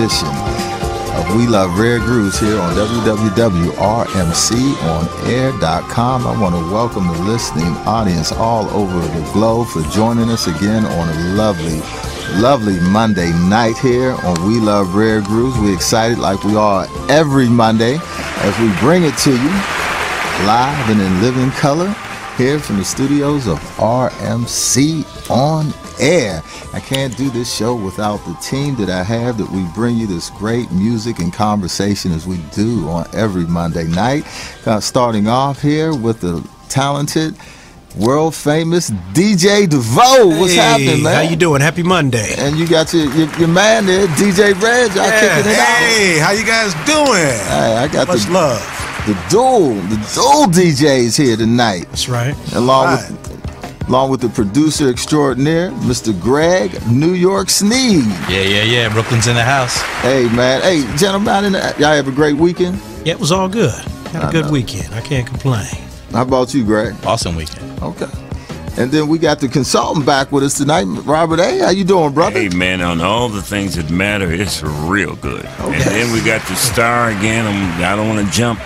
edition of We Love Rare Grooves here on www.rmconair.com. I want to welcome the listening audience all over the globe for joining us again on a lovely, lovely Monday night here on We Love Rare Grooves. We're excited like we are every Monday as we bring it to you live and in living color here from the studios of RMC on air. I can't do this show without the team that I have that we bring you this great music and conversation as we do on every Monday night. Uh, starting off here with the talented world famous DJ DeVoe. What's hey, happening, man? How you doing? Happy Monday. And you got your your, your man there, DJ Reg. Y'all yeah, kicking it hey, out. how you guys doing? Hey, I got Much the, love. the dual the dual DJs here tonight. That's right. along Right. with along with the producer extraordinaire, Mr. Greg New York Sneed. Yeah, yeah, yeah. Brooklyn's in the house. Hey man, hey gentlemen, in y'all have a great weekend. Yeah, it was all good. Had a I good know. weekend. I can't complain. How about you, Greg? Awesome weekend. Okay. And then we got the consultant back with us tonight, Robert A. How you doing, brother? Hey man, on all the things that matter, it's real good. Okay. And then we got the star again. I'm, I don't want to jump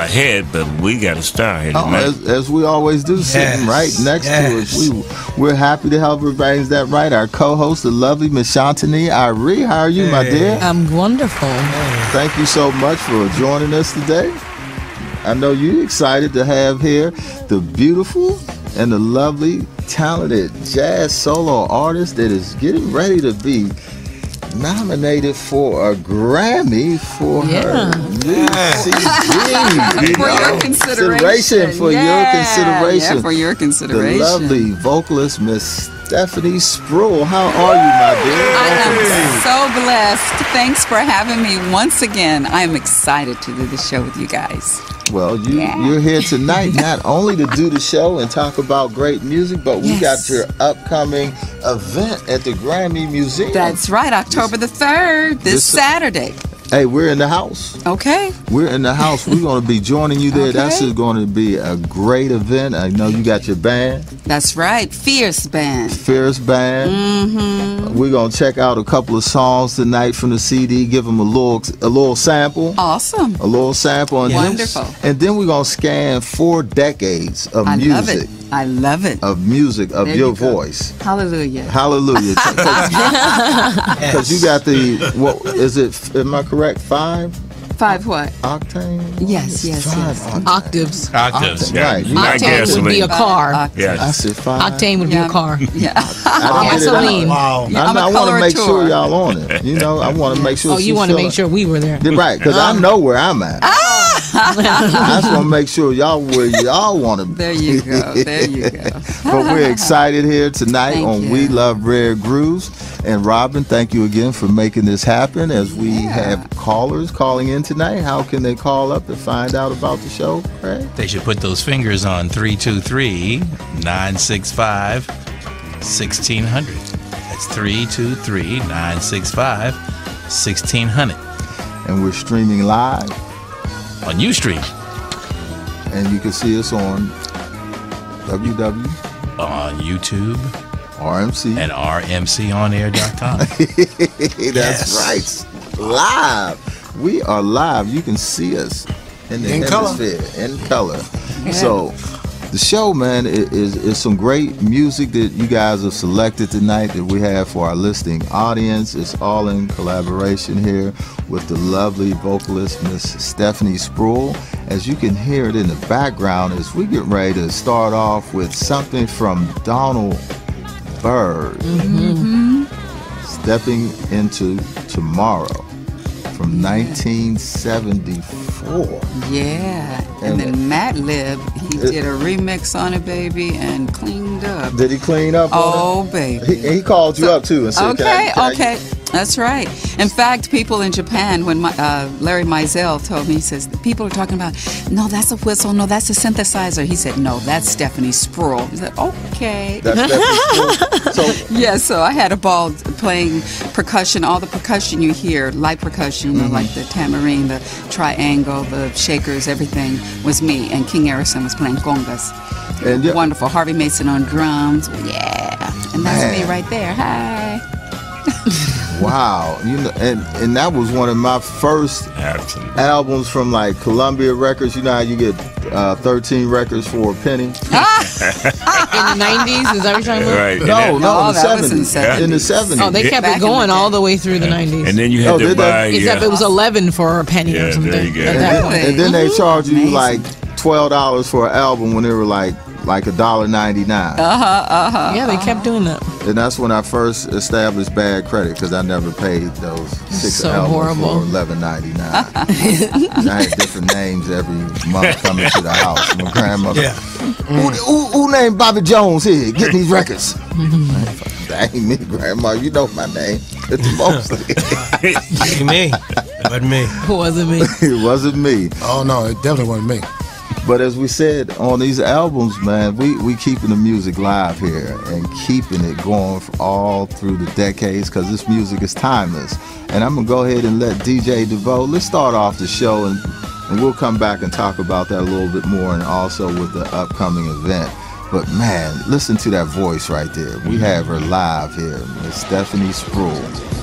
ahead, but we got a star here Oh, as, as we always do, sitting Yes, right next yes. to us. We, we're happy to have everybody. Is that right? Our co-host, the lovely Miss Shantini Irie. How are you, my dear? I'm wonderful. Thank you so much for joining us today. I know you're excited to have here the beautiful and the lovely, talented jazz solo artist that is getting ready to be nominated for a Grammy for her Yeah. new Yeah. CD. you for know, your consideration. for Yeah, your consideration. Yeah, for your the lovely vocalist Miss Stephanie Spruill. How are you, my dear? I am so blessed. Thanks for having me once again. I am excited to do the show with you guys. Well, you Yeah. you're here tonight not only to do the show and talk about great music, but we Yes. got your upcoming event at the Grammy Museum. That's right, October the 3rd, this This- Saturday. Hey, we're in the house. Okay. We're in the house. We're going to be joining you there. That's Okay. going to be a great event. I know you got your band, That's right, Fierce Band. Fierce Band. Mm-hmm. We're going to check out a couple of songs tonight from the CD. Give them a little a little sample. Awesome. A little sample, and Wonderful. Then, and then we're gonna scan four decades of I music, love it. I love it. of music of There your you voice. Hallelujah. Hallelujah. Because you got the what is it? Am I correct? Five Five what? octane. Yes, yes, Five yes. octane. Octaves. Octaves. Yeah. Right. You Not got Octane would be a gasoline. car. I said five. Octane would Yeah. be a car. Yeah. I didn't get it out. Gasoline. Wow. Yeah, I'm I, a want to make coloratura. sure y'all on it. You know, I want to make sure. Oh, you want to make sure we were there. Yeah, Right, because I uh-huh. know where I'm at. Ah! I just want to make sure y'all where y'all want to be. There you go. There you go. but we're excited here tonight Thank on you. We Love Rare Grooves. And Robin, thank you again for making this happen. As we have callers calling in tonight, how can they call up to find out about the show, Craig? They should put those fingers on 323 965 1600. That's 323 965 1600 And we're streaming live, on Ustream, and you can see us on www.rmc. on YouTube, RMC. and rmconair.com. That's right, live. We are live. You can see us in the In color. in color. So the show, man, is is some great music that you guys have selected tonight that we have for our listening audience. It's all in collaboration here with the lovely vocalist Miss Stephanie Spruill. As you can hear it in the background, as we get ready to start off with something from Donald Byrd, mm-hmm. stepping into tomorrow from 1974. Yeah. And- And then Madlib, he did a remix on it, baby, and cleaned up. Did he clean up? on Oh, it? baby. He, he called you up too and said, "Can I- Okay, I- okay. That's right. In fact, people in Japan, when my, uh, Larry Mizell told me, he says, people are talking about, no, that's a whistle, no, that's a synthesizer. He said, no, that's Stephanie Spruill. He said, okay. That's cool. So Yeah, so I had a ball playing percussion, all the percussion you hear, light percussion, know, like the tambourine, the triangle, the shakers, everything was me. And King Errisson was playing congas. And yeah- Wonderful. Harvey Mason on drums. Yeah. And that's Man. me right there. Hi. Wow, you know, and and that was one of my first Absolutely. albums from like Columbia Records. You know how you get uh, 13 records for a penny? in the nineties. Is that what you're talking about? Right. No, then, no, Oh, in the that was in 70s. In the 70s. 70s. Oh, they kept Back it in the going all the way through the nineties. and then you had Oh, to did they? buy. Except yeah. it was eleven for a penny Yeah, or something. there you go. At that point. and then they charged you Amazing. like twelve dollars for an album when they were like like a dollar ninety nine, Uh huh. Uh huh. Yeah, they kept doing that. and that's when I first established bad credit because I never paid those six So albums horrible. for eleven ninety nine. I had different names every month coming to the house. My grandmother, Yeah. who, who, who named Bobby Jones here getting these records? that ain't me, Grandma. You know my name. It's mostly. Ain't me. Wasn't me. Who wasn't me? it wasn't me. Oh no, it definitely wasn't me. But as we said on these albums, man, we we keeping the music live here and keeping it going all through the decades because this music is timeless. And I'm gonna go ahead and let DJ DeVoe. Let's start off the show and and we'll come back and talk about that a little bit more and also with the upcoming event. But man, listen to that voice right there. We have her live here, Miss Stephanie Spruill.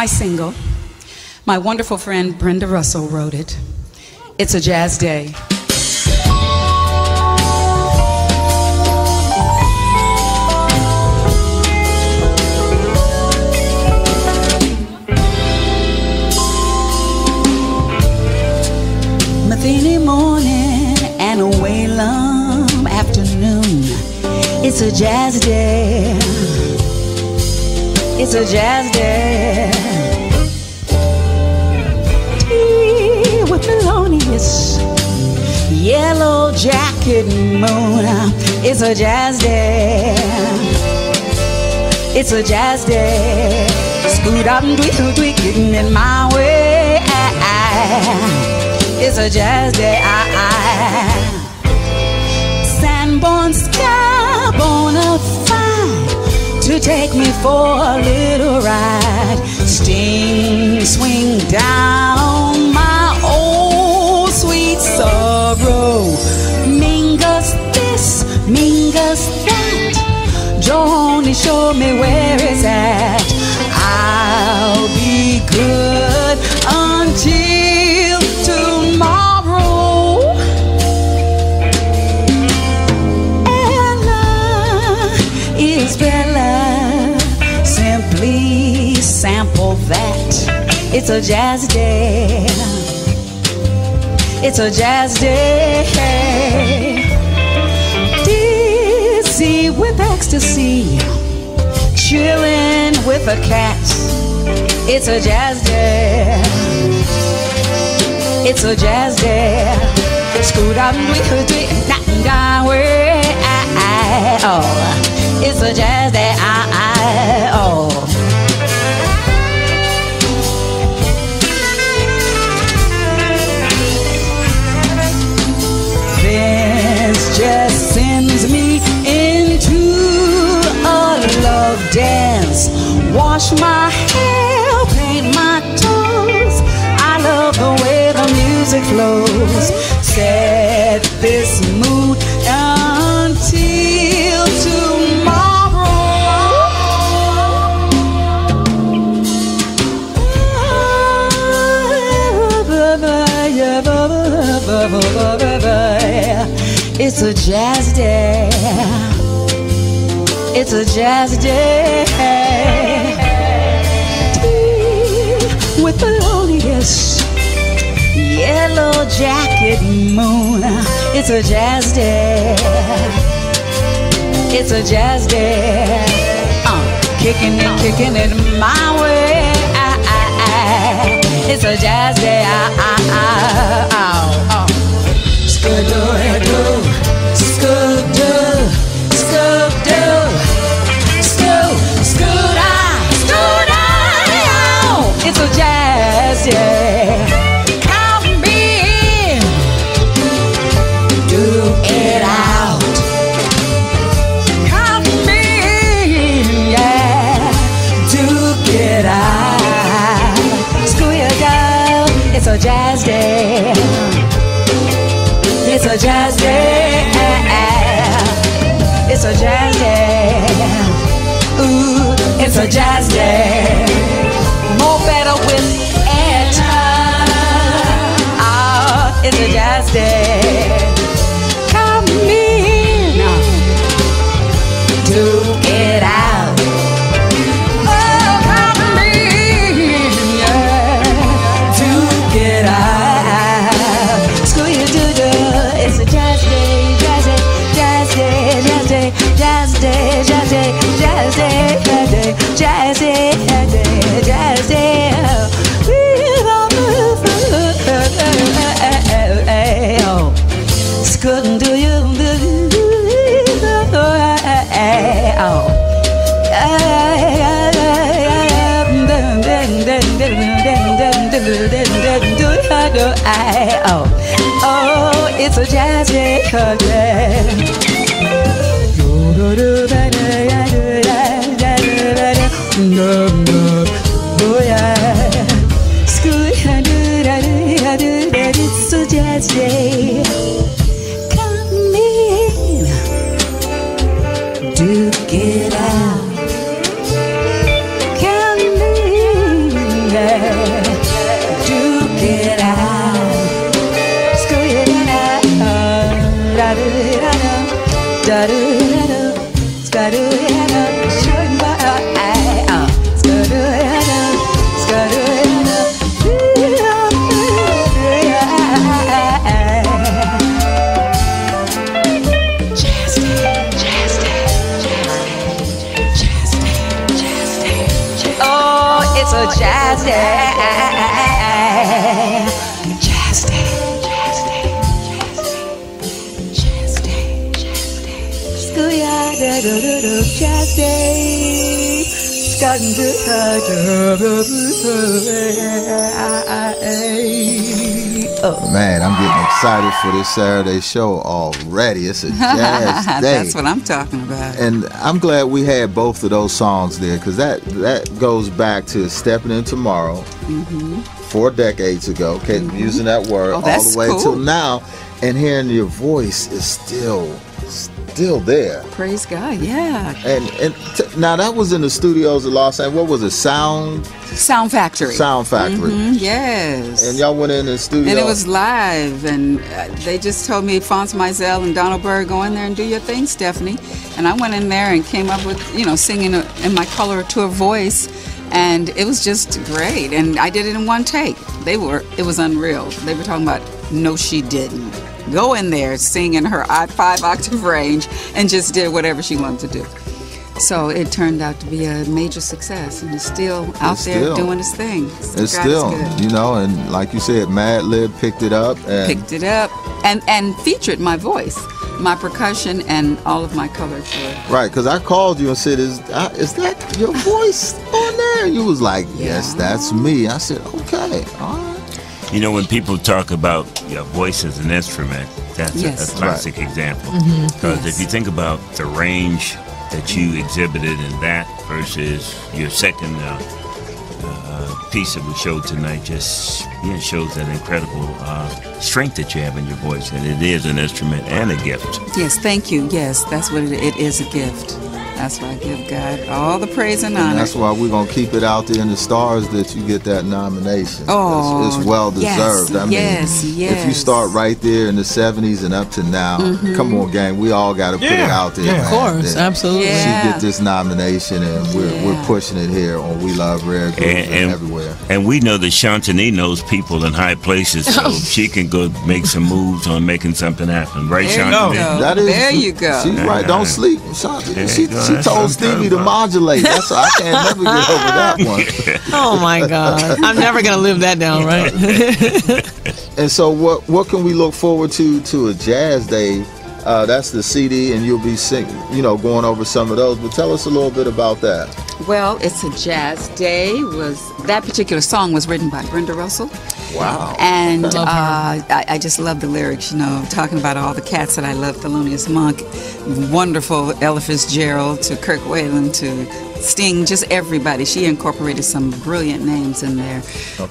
My single. My wonderful friend Brenda Russell wrote it. It's a jazz day. Metheny morning and a Whalum afternoon. It's a jazz day. It's a jazz day. Yellow jacket moon. Uh, it's a jazz day. It's a jazz day. Scoot up and tweak, tweak, getting in my way. It's a jazz day. Sanborn sky, bona fide to take me for a little ride. Sting, swing down my old sweet sorrow. Mingus that. Johnny, show me where it's at. I'll be good until tomorrow. Ella is Bella. Simply sample that. It's a jazz day. It's a jazz day. to see chilling with a cat, It's a jazz day. It's a jazz day. Scoot up with her Oh, it's a jazz. Dance. Wash my hair, paint my toes. I love the way the music flows. Set this mood until tomorrow. It's a jazz day. It's a jazz day. Tea with Thelonious. Yellow jacket moon. It's a jazz day. It's a jazz day. Uh, kicking it, kicking it my way. It's a jazz day. Uh, uh, uh, skidoo, skidoo, day. jazz it, cause Man, I'm getting excited for this Saturday show already. It's a jazz day. That's what I'm talking about. And I'm glad we had both of those songs there because that that goes back to stepping in tomorrow Mm-hmm. four decades ago. Okay, using that word Oh, all the way cool. till now, and hearing your voice is still still there. Praise God, yeah. And and t- now that was in the studios of Los Angeles. What was it? Sound Sound Factory. Sound Factory. Mhm, yes. And y'all went in the studio. And it was live, and uh, they just told me, Fonce Mizell and Donald Byrd, go in there and do your thing, Stephanie. And I went in there and came up with, you know, singing a, in my coloratura voice, and it was just great. And I did it in one take. They were, it was unreal. They were talking about, no, she didn't. Go in there, sing in her odd five octave range, and just did whatever she wanted to do. So it turned out to be a major success, and it's still out It's there still- doing its thing. So It's God still, good you know, and like you said, Madlib picked it up and picked it up and and featured my voice, my percussion, and all of my color to right because I called you and said, "Is uh, is that your voice on there?" You was like, "Yes, that's me." I said, "Okay, all right." You know, when people talk about your voice as an instrument, that's a- Yes. a, classic example. Mm-hmm. Because Yes. if you think about the range that you exhibited in that versus your second uh, uh, piece that we showed tonight, just you know, shows that incredible uh, strength that you have in your voice, and it is an instrument and a gift. Yes, thank you. Yes, that's what it, it is a gift. That's why I give God all the praise and And honor. that's why we're gonna keep it out there in the stars that you get that nomination. Oh, it's, it's well yes, deserved. I mean, yes, if you start right there in the '70s and up to now, Mm-hmm. come on, gang, we all got to put it out there. yeah. Of course, that absolutely. She get this nomination, and we're we're pushing it here on We Love Rare Grooves and, And, and, everywhere. and we know that Shantani knows people in high places, so she can go make some moves on making something happen. Right, There you go. That is, there you go. She's right. Don't sleep. She, There she, go. she told Stevie to modulate. That's I can't never get over that one. Oh my God. I'm never going to live that down, right? And so, what what can we look forward to to a jazz day? Uh, that's the CD, and you'll be singing, you know, going over some of those. But tell us a little bit about that. Well, it's a jazz day. Was that particular song was written by Brenda Russell? Wow. And uh. I, I just love the lyrics, you know, talking about all the cats that I love, Thelonious Monk, wonderful Ella Fitzgerald, to Kirk Whalum, to Sting, just everybody. She incorporated some brilliant names in there,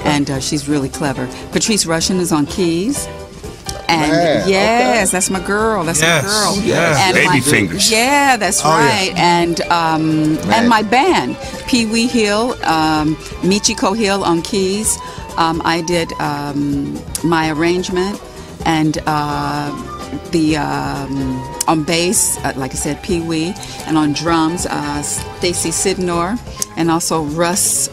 and uh, she's really clever. Patrice Rushen is on keys. And Man, yes, okay. that's my girl. That's Yes, my girl. yes. And Baby my, fingers. Yeah, that's Oh, yeah. right. And um, and my band, Pee Wee Hill, um, Michiko Hill on keys. Um, I did um, my arrangement, and uh, the um, on bass, uh, like I said, Pee Wee, and on drums, uh, Stacy Sidnor, and also Russ.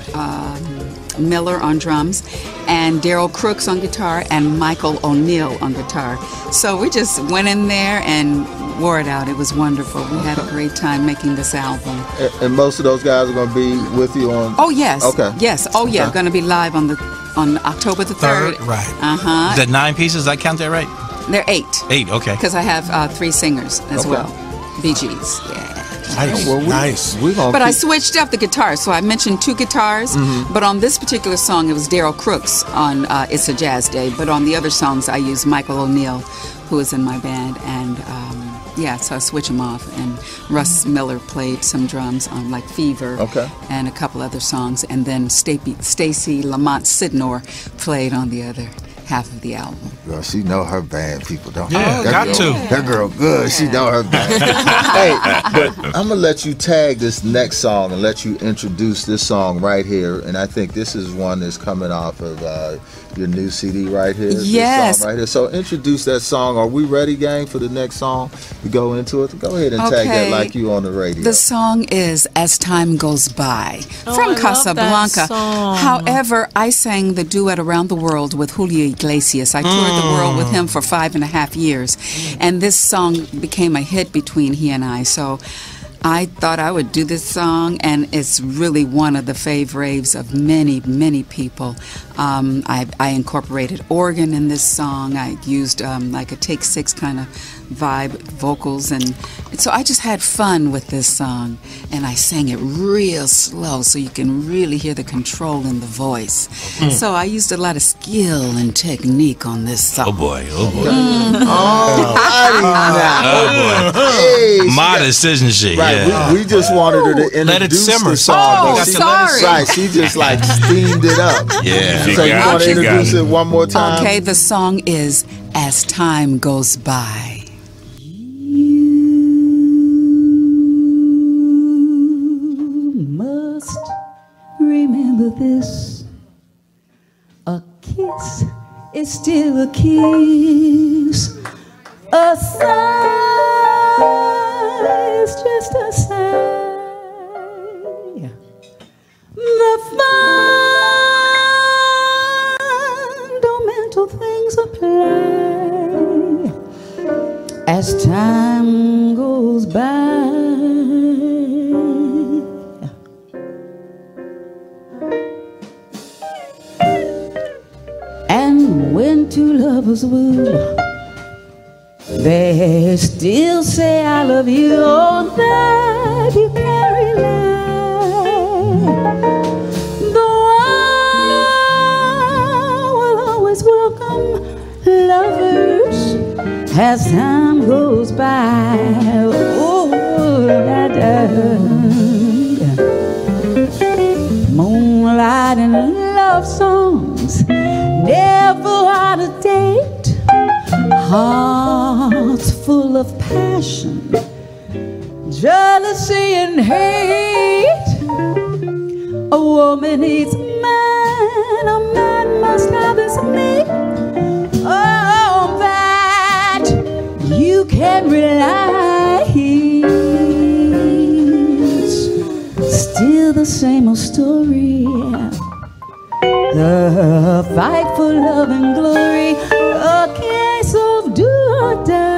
Miller on drums, and Daryl Crooks on guitar, and Michael O'Neill on guitar. So we just went in there and wore it out. It was wonderful. We had a great time making this album. And, and most of those guys are going to be with you on. Oh yes. Okay. Yes. Oh yeah. Okay. Going to be live on the on October the third. Third, right. Uh huh. Is that nine pieces? I count that right? They're eight Eight. Okay. because I have uh, three singers as Okay. well. Bee Gees. Yeah. Nice. Well, we, nice. We're going But I switched up the guitars, so I mentioned two guitars. Mm-hmm. But on this particular song, it was Daryl Crooks on uh, "It's a Jazz Day." But on the other songs, I used Michael O'Neill, who is in my band, and um, yeah, so I switch them off. And Russ Miller played some drums on like "Fever" Okay. and a couple other songs, and then Stacy Stacy Lamont Sidnor played on the other half of the album. Girl, she know her band people, don't Yeah, that got girl, to. That girl good. She know her band. hey, but I'm gonna let you tag this next song and let you introduce this song right here. And I think this is one that's coming off of uh, your new CD right here. This Yes. right here. So introduce that song. Are we ready, gang, for the next song to go into it? Go ahead and tag that like you on the radio. The song is As Time Goes By Oh, I from love that Casablanca. song. However, I sang the duet Around the World with Julio Iglesias. I toured the world with him for five and a half years. And this song became a hit between he and I. So I thought I would do this song, and it's really one of the fave raves of many, many people. Um, I, I incorporated organ in this song. I used um, like a take six kind of vibe vocals, and so I just had fun with this song. And I sang it real slow so you can really hear the control in the voice. Hmm. So I used a lot of skill and technique on this song. Oh boy, oh boy. oh, oh boy. Hey, she Modest, isn't she? Right, Yeah. we, we just wanted her to introduce Let it simmer. the song. Oh, but she, sorry. Right, she just like steamed it up. Yeah. She So you got want to introduce it. it one more time? Okay, the song is As Time Goes By. Remember this. A kiss is still a kiss. A sigh is just a sigh. The fundamental things apply as time goes by. Two lovers woo, they still say I love you all that you can rely. Though I will always welcome lovers as time goes by. Oh, da, da. Moonlight and love songs never out of date. Hearts full of passion, jealousy and hate. A woman needs man, a man must have his mate. Oh, that you can rely. Still the same old story. The fight for love and glory, a case of do or die.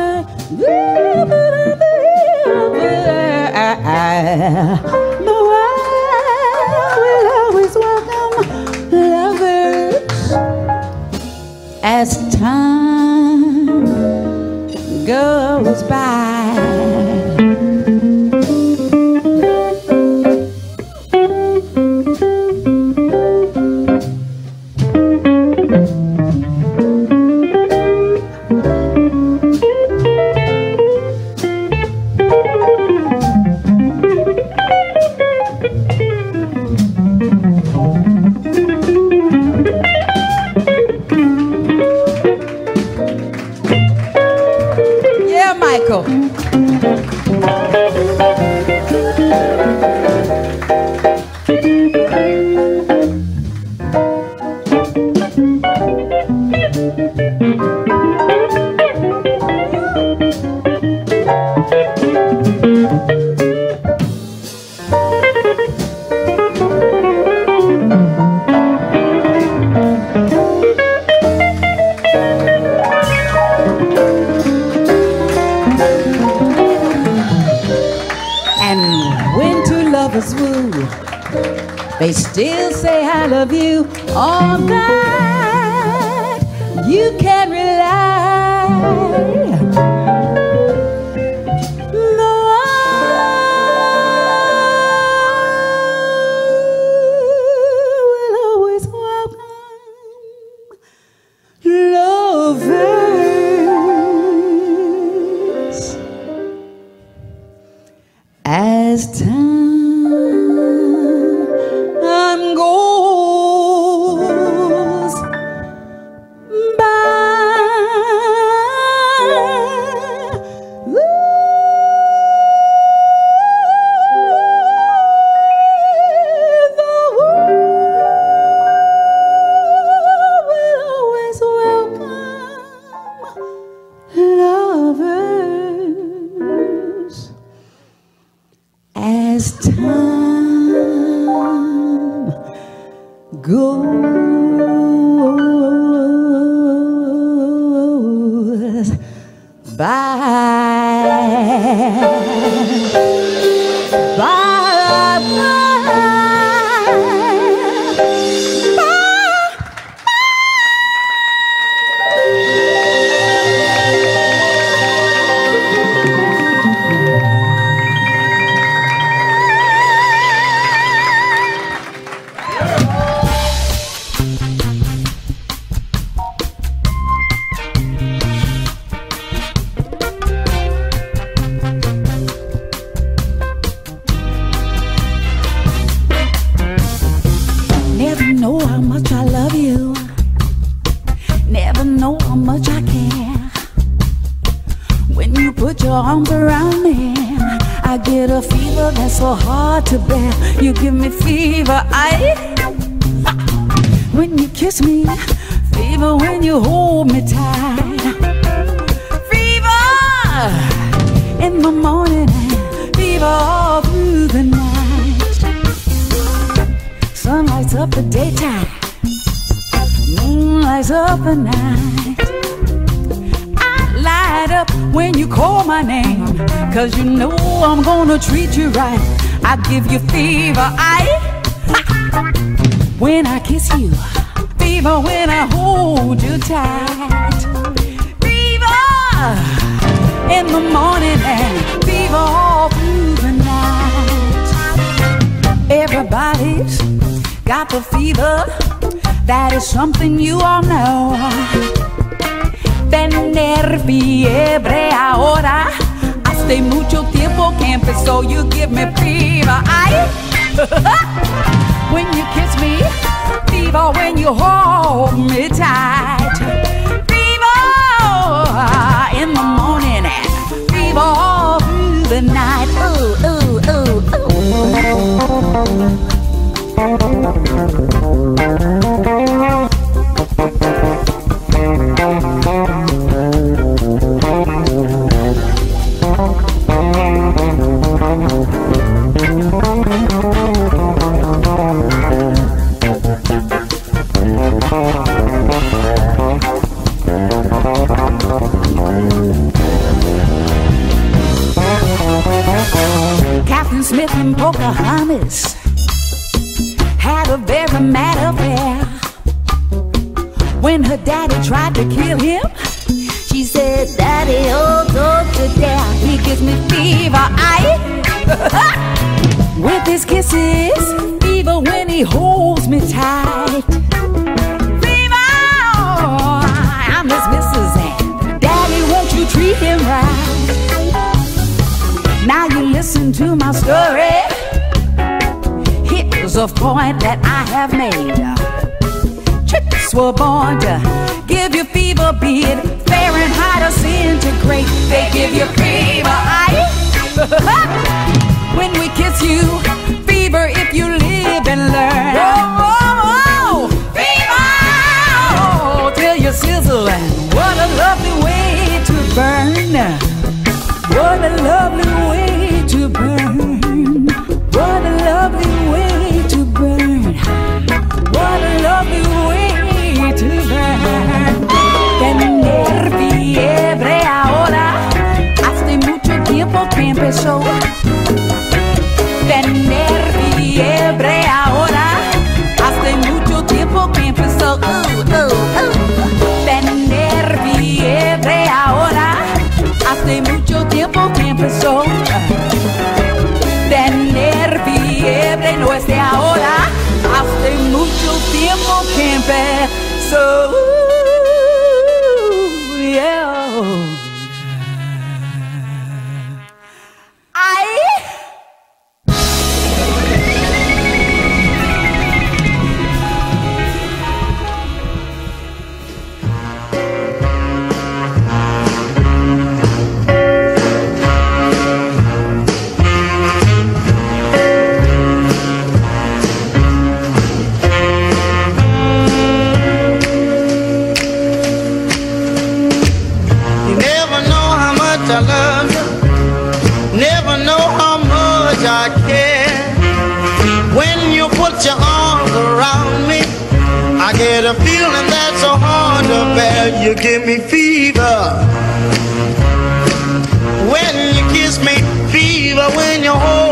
rise up at night. I light up when you call my name, cause you know I'm gonna treat you right. I give you fever, I. When I kiss you, fever when I hold you tight. Fever in the morning and fever all through the night. Everybody's got the fever something you all know. Tener fiebre ahora. Hace mucho tiempo que empezó. You give me fever. I when you kiss me, fever when you hold me tight. Fever in the morning and fever all through the night. Ooh, ooh, ooh, ooh. much I love you, never know how much I care. When you put your arms around me, I get a feeling that's so hard to bear. You give me fever when you kiss me, fever when you hold.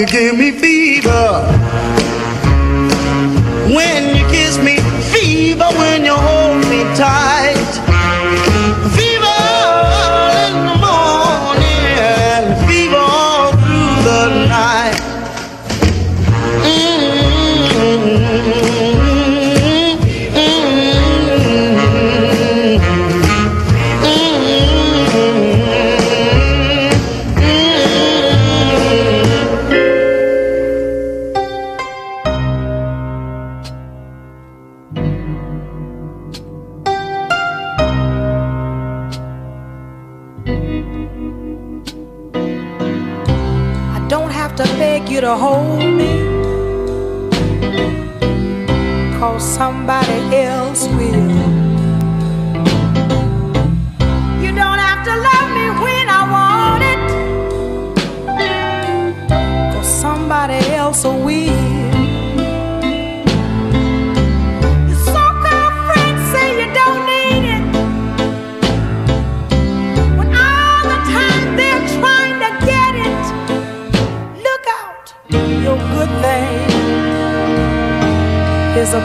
You give me fever.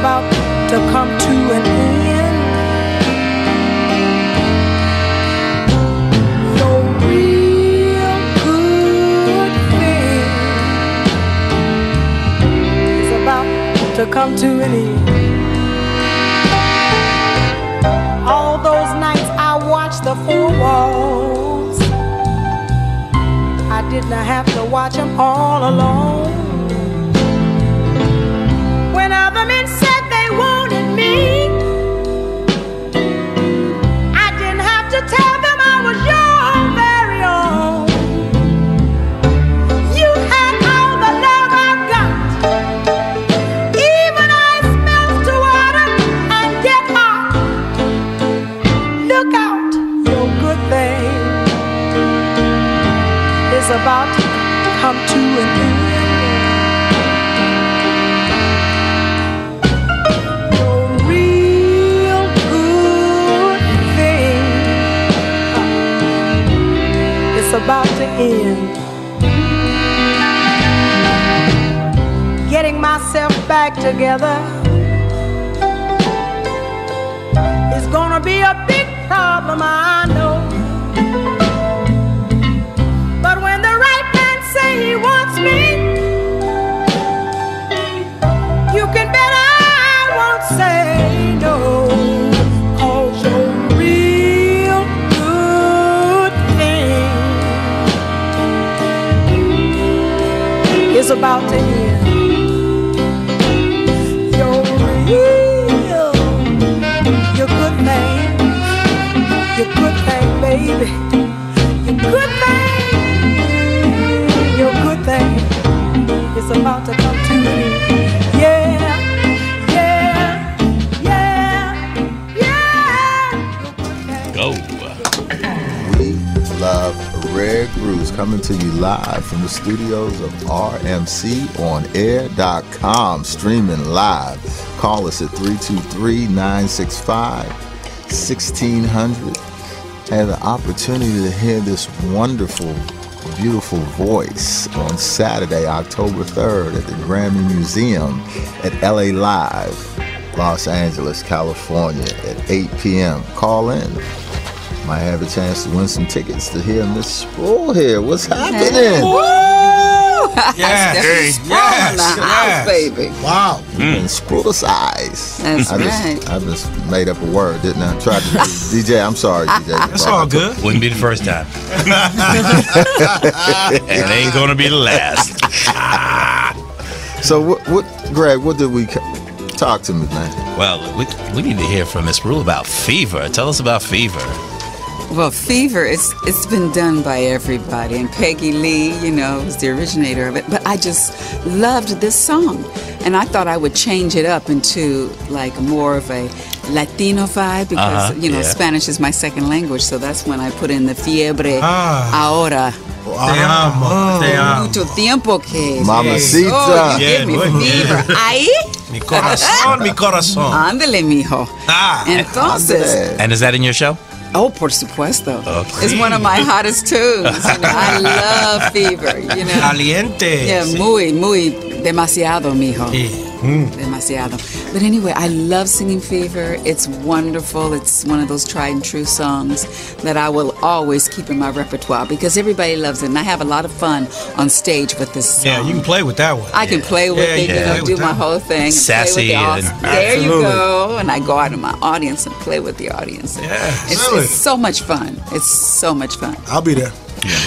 about to come to an end. No real good thing is about to come to an end. All those nights I watched the four walls. I did not have to watch them all alone. Of RMCOnAir.com, streaming live. Call us at 323 965 1600. Have the opportunity to hear this wonderful, beautiful voice on Saturday, October 3rd at the Grammy Museum at LA Live, Los Angeles, California at 8 p.m. Call in. Might have a chance to win some tickets to hear Miss Spruill here. What's happening? Yes. Yes. Yes. in the house, baby. Wow. And Spruill size. That's I just. I just made up a word, didn't I? Tried to DJ. I'm sorry, DJ. That's all good. Wouldn't be the first time. and it ain't going to be the last. So what, what, Greg? What did we talk to me, man? Well, we, we need to hear from Miss Rule about fever. Tell us about fever. Well, Fever, it's it's been done by everybody, and Peggy Lee, you know, was the originator of it. But I just loved this song, and I thought I would change it up into like more of a Latino vibe because Uh-huh, you know yeah. Spanish is my second language, so that's when I put in the fiebre Ah. ahora. Te amo. Te amo. Mucho tiempo que Mamacita. Oh, you Yeah, give me muy fever. Ahí, Mi corazón, mi corazón. ándele, mijo. Ah. Entonces, And is that in your show? Oh, por supuesto. Okay. It's one of my hottest tunes. You know, I love Fever. You know. Caliente. Yeah, muy, muy demasiado, mijo. Sí. Mm. Demasiado. But anyway, I love singing Fever. It's wonderful. It's one of those tried and true songs that I will always keep in my repertoire because everybody loves it. And I have a lot of fun on stage with this song. Yeah, you can play with that one. I can play with Yeah, it, you you know, play do my that. whole thing. And Sassy play with and- the audience. There you go. And I go out in my audience and play with the audience. Yeah, It's, really. it's so much fun. It's so much fun. I'll be there.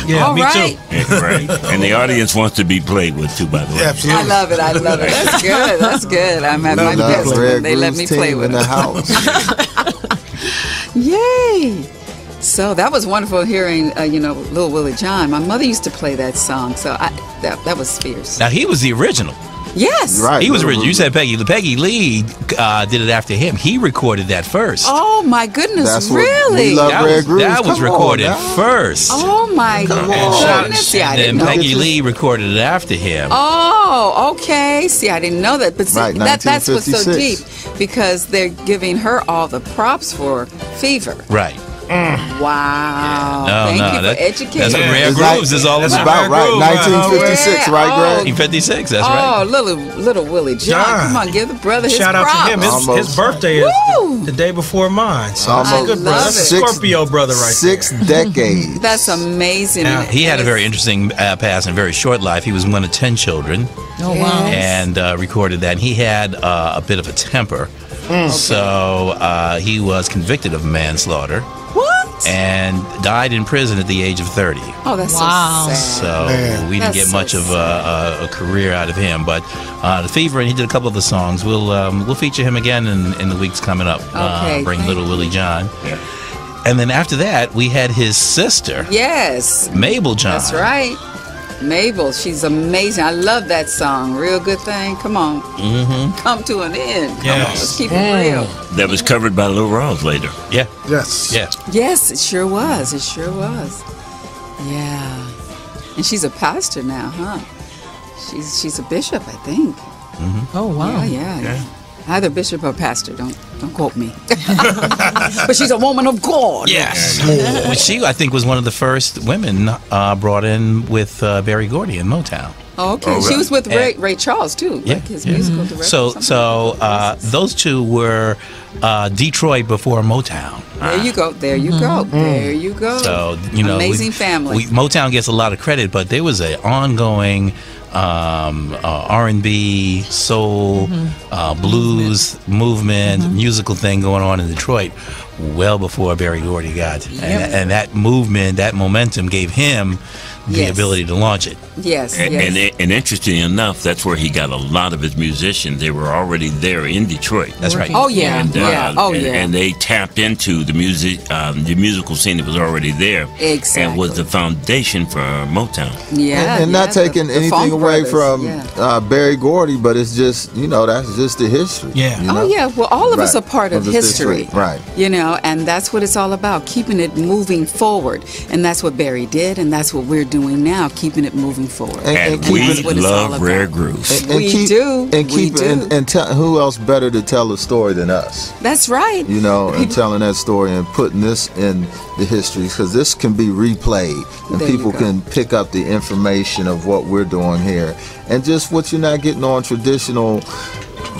Yeah, All me right. too. Yeah, right. And the audience wants to be played with too, by the way. I love it. I love it. That's good. That's good. I'm at my Love Love best when they let me play team with in the house. Yay! So that was wonderful hearing, uh, you know, Little Willie John. My mother used to play that song, so I, that that was fierce. Now, he was the original. Yes. right. He was Little original. You said Peggy. Peggy Lee uh, did it after him. He recorded that first. Oh my goodness! That's what really? we love. that Red was, that was come on recorded first. oh my goodness! Yeah, I and didn't then know. Peggy Lee recorded it after him. Oh, okay. See, I didn't know that, but see, Right, that that's what's so deep because they're giving her all the props for Fever. Right. Wow! No, Thank no, you for educating. that's what me. Rare It's Grooves is all It's about. about right. Groove, uh, 1956, yeah. right, Oh, Greg? 1956. That's Oh, right. little little Willie John. John. Come on, give the brother his props. Shout out to him. His, his birthday is Woo! the day before mine. So Almost. that's a good I brother. love That's a it. Six- Scorpio brother right Six there. decades. That's amazing. Yeah. And He had a very interesting uh, past and very short life. He was one of 10 children Oh wow. and uh, recorded that. And he had uh, a bit of a temper. So uh, he was convicted of manslaughter What? and died in prison at the age of 30. Oh, that's Wow. so sad. So Man. we didn't That's get so much of a, a, a career out of him, but uh, the Fever and he did a couple of the songs. We'll um, we'll feature him again in, in the weeks coming up. uh, Okay, bring thank Little Willie John, Yeah. and then after that we had his sister Yes, Mabel John. that's right. Mabel, she's amazing. I love that song. Real good thing. Come on. Mm-hmm. Come to an end. Come on. Let's keep it real. That was covered by Lou Rawls later. Yeah, Yes. yeah. Yes, it sure was. It sure was. Yeah. And she's a pastor now, huh? She's she's a bishop, I think. Oh wow. Yeah, yeah, yeah. Either bishop or pastor. Don't don't quote me. but she's a woman of God. Yes. Well, she, I think, was one of the first women uh, brought in with uh, Berry Gordy in Motown. Oh, okay. Oh, She right. was with Ray, Ray Charles too, Yeah, like his yeah. musical director. So, so uh, those two were uh, Detroit before Motown. there you go. There you go. There you go. So you know, amazing we- family. We, Motown gets a lot of credit, but there was an ongoing um, uh, R&B, soul, uh, blues movement, musical thing going on in Detroit, well before Berry Gordy got, and, and that movement, that momentum gave him the Yes. ability to launch it. yes, And, yes. and, and interesting enough, that's where he got a lot of his musicians. They were already there in Detroit. That's right. oh yeah, And, uh, yeah. Oh and, yeah. and they tapped into the music, um, the musical scene that was already there, and was the foundation for Motown. yeah, and, and not taking the- the anything Funk away Brothers, from yeah. uh, Berry Gordy, but it's just you know that's just the history. Yeah. you Oh yeah, well all of us Right. are part of Of history. history, right. You know, and that's what it's all about, keeping it moving forward. And that's what Berry did and that's what we're doing now, keeping it moving forward. And- And, and keep we it- what it's all love rare about. grooves. And, and We keep, do. And We keep do. and, and tell who else better to tell the story than us? That's right. You know, and telling that story and putting this in the history because this can be replayed and There people can pick up the information of what we're doing here and just what you're not getting on traditional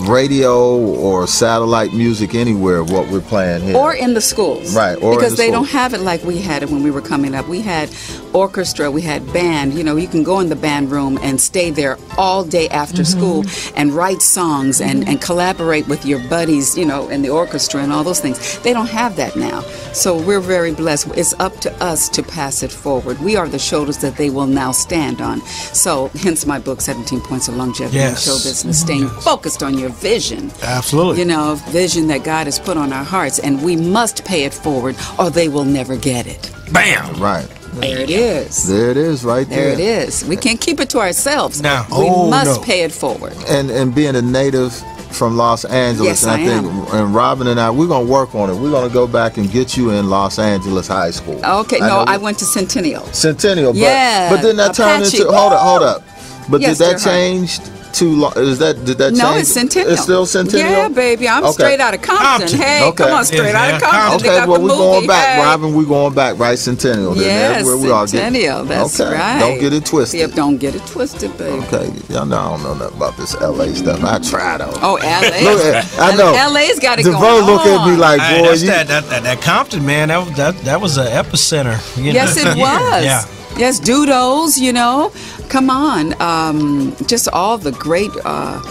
radio or satellite music anywhere. What we're playing here, Or in the schools. Right, or because the they schools. don't have it like we had it when we were coming up. We had orchestra, we had band. You know, you can go in the band room and stay there all day after Mm-hmm. school and write songs and, and collaborate with your buddies, you know, in the orchestra and all those things. They don't have that now. So we're very blessed. It's up to us to pass it forward. We are the shoulders that they will now stand on. So, hence my book, 17 Points of Longevity in Yes. Show Business, staying focused on your vision Absolutely. you know, vision that God has put on our hearts, and we must pay it forward, or they will never get it. Bam! right There it is. there it is, right There there. it is. We can't keep it to ourselves. No. We Oh, must no. pay it forward. And and being a native from Los Angeles, Yes, and I, I think am. and Robin and I, we're gonna work on it. We're gonna go back and get you in Los Angeles High School. Okay, I no, I went to Centennial. Centennial. But, Yeah, but then that turned into hold up, hold up. But Yes, did that dear heart. change to lo- is that did that No, change? it's Centennial. It's still Centennial. Yeah, baby. I'm Okay. straight out of Compton. Compton. Hey, Okay. come on, straight Yeah, out of yeah, Compton. They Okay, got well the we're movie. going back, hey. Robin. We're going back, right? Centennial. Then. Yes, That's where we are getting- Centennial. That's okay. right. Don't get it twisted. Yep, don't get it twisted, baby. Okay, y'all know I don't know nothing about this LA stuff. I try though. Oh, LA. Look at, I know. LA's got it DeVoe going look at me like, Hey, boy, that's you, that, that, that, that Compton, man. That, was- that, that was an epicenter. you Yes, know? it was. Yeah. Yes, doodles, you know. Come on. Um, just all the great uh,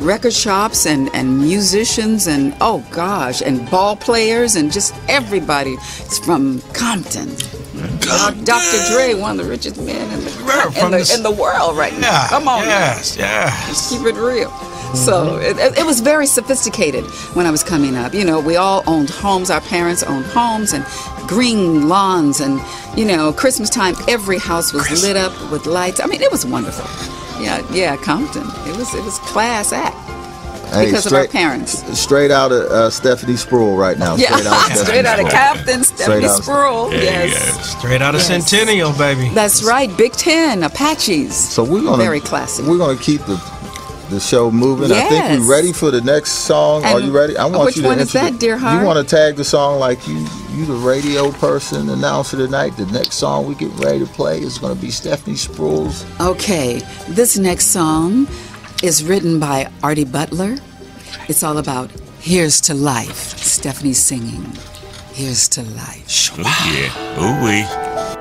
record shops and, and musicians and, oh gosh, and ball players and just everybody It's from Compton. Dr. Dre, one of the richest men in the, in the, the- in the world right now. Yeah. Come on. now. Yes, yeah. Let's keep it real. So it, it- it was very sophisticated when I was coming up. You know, we all owned homes. Our parents owned homes and green lawns, and you know, Christmas time, every house was lit up with lights. I mean, it was wonderful. Yeah, yeah, Compton. It was it was class act hey, because of our parents. Straight out of uh, Stephanie Spruill right now. Yeah, Straight out of, Stephanie straight out of Spruill. Compton, Stephanie out Spruill. There you Yes, Straight out of Yes. Centennial, baby. that's right. Big Ten, Apaches. So we're gonna very classy. We're gonna keep the the show moving. I think we're ready for the next song. Are you ready? I want you to Which one is that, dear heart? You want to tag the song like you you the radio person announcer tonight. The next song we get ready to play is gonna be Stephanie Spruill's. Okay, this next song is written by Artie Butler. It's all about Here's to Life. Stephanie singing Here's to Life. Oh, yeah. Ooh, wee.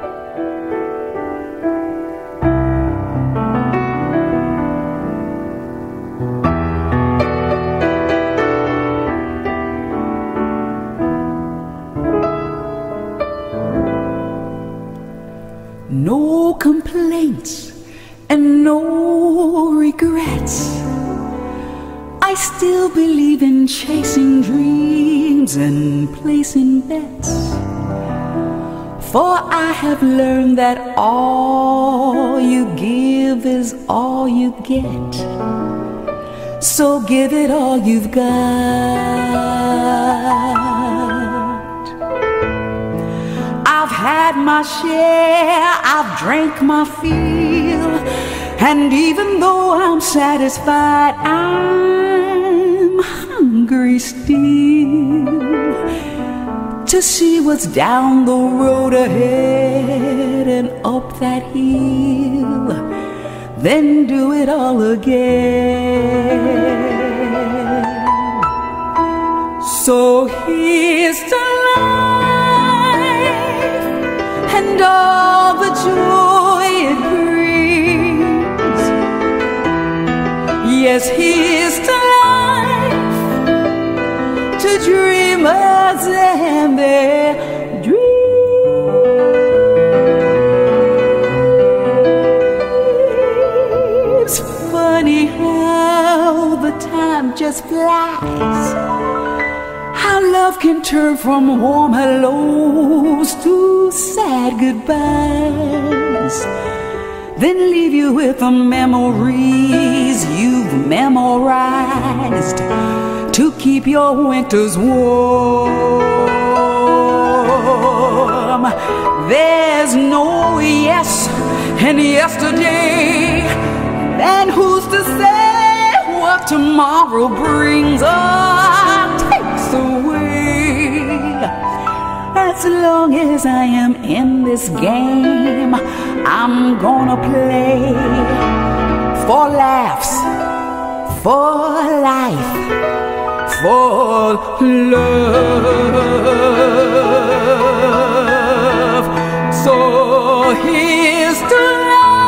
Still believe in chasing dreams and placing bets. For I have learned that all you give is all you get. So give it all you've got. I've had my share, I've drank my fill, and even though I'm satisfied, I'm hungry still to see what's down the road ahead and up that hill, then do it all again. So here's to life and all the joy it brings. Yes, here's to dreamers and their dreams. Funny how the time just flies. How love can turn from warm hellos to sad goodbyes. Then leave you with the memories you've memorized to keep your winters warm. There's no yes and yesterday. And who's to say what tomorrow brings or takes away? As long as I am in this game, I'm gonna play for laughs, for life, for love. So here's to life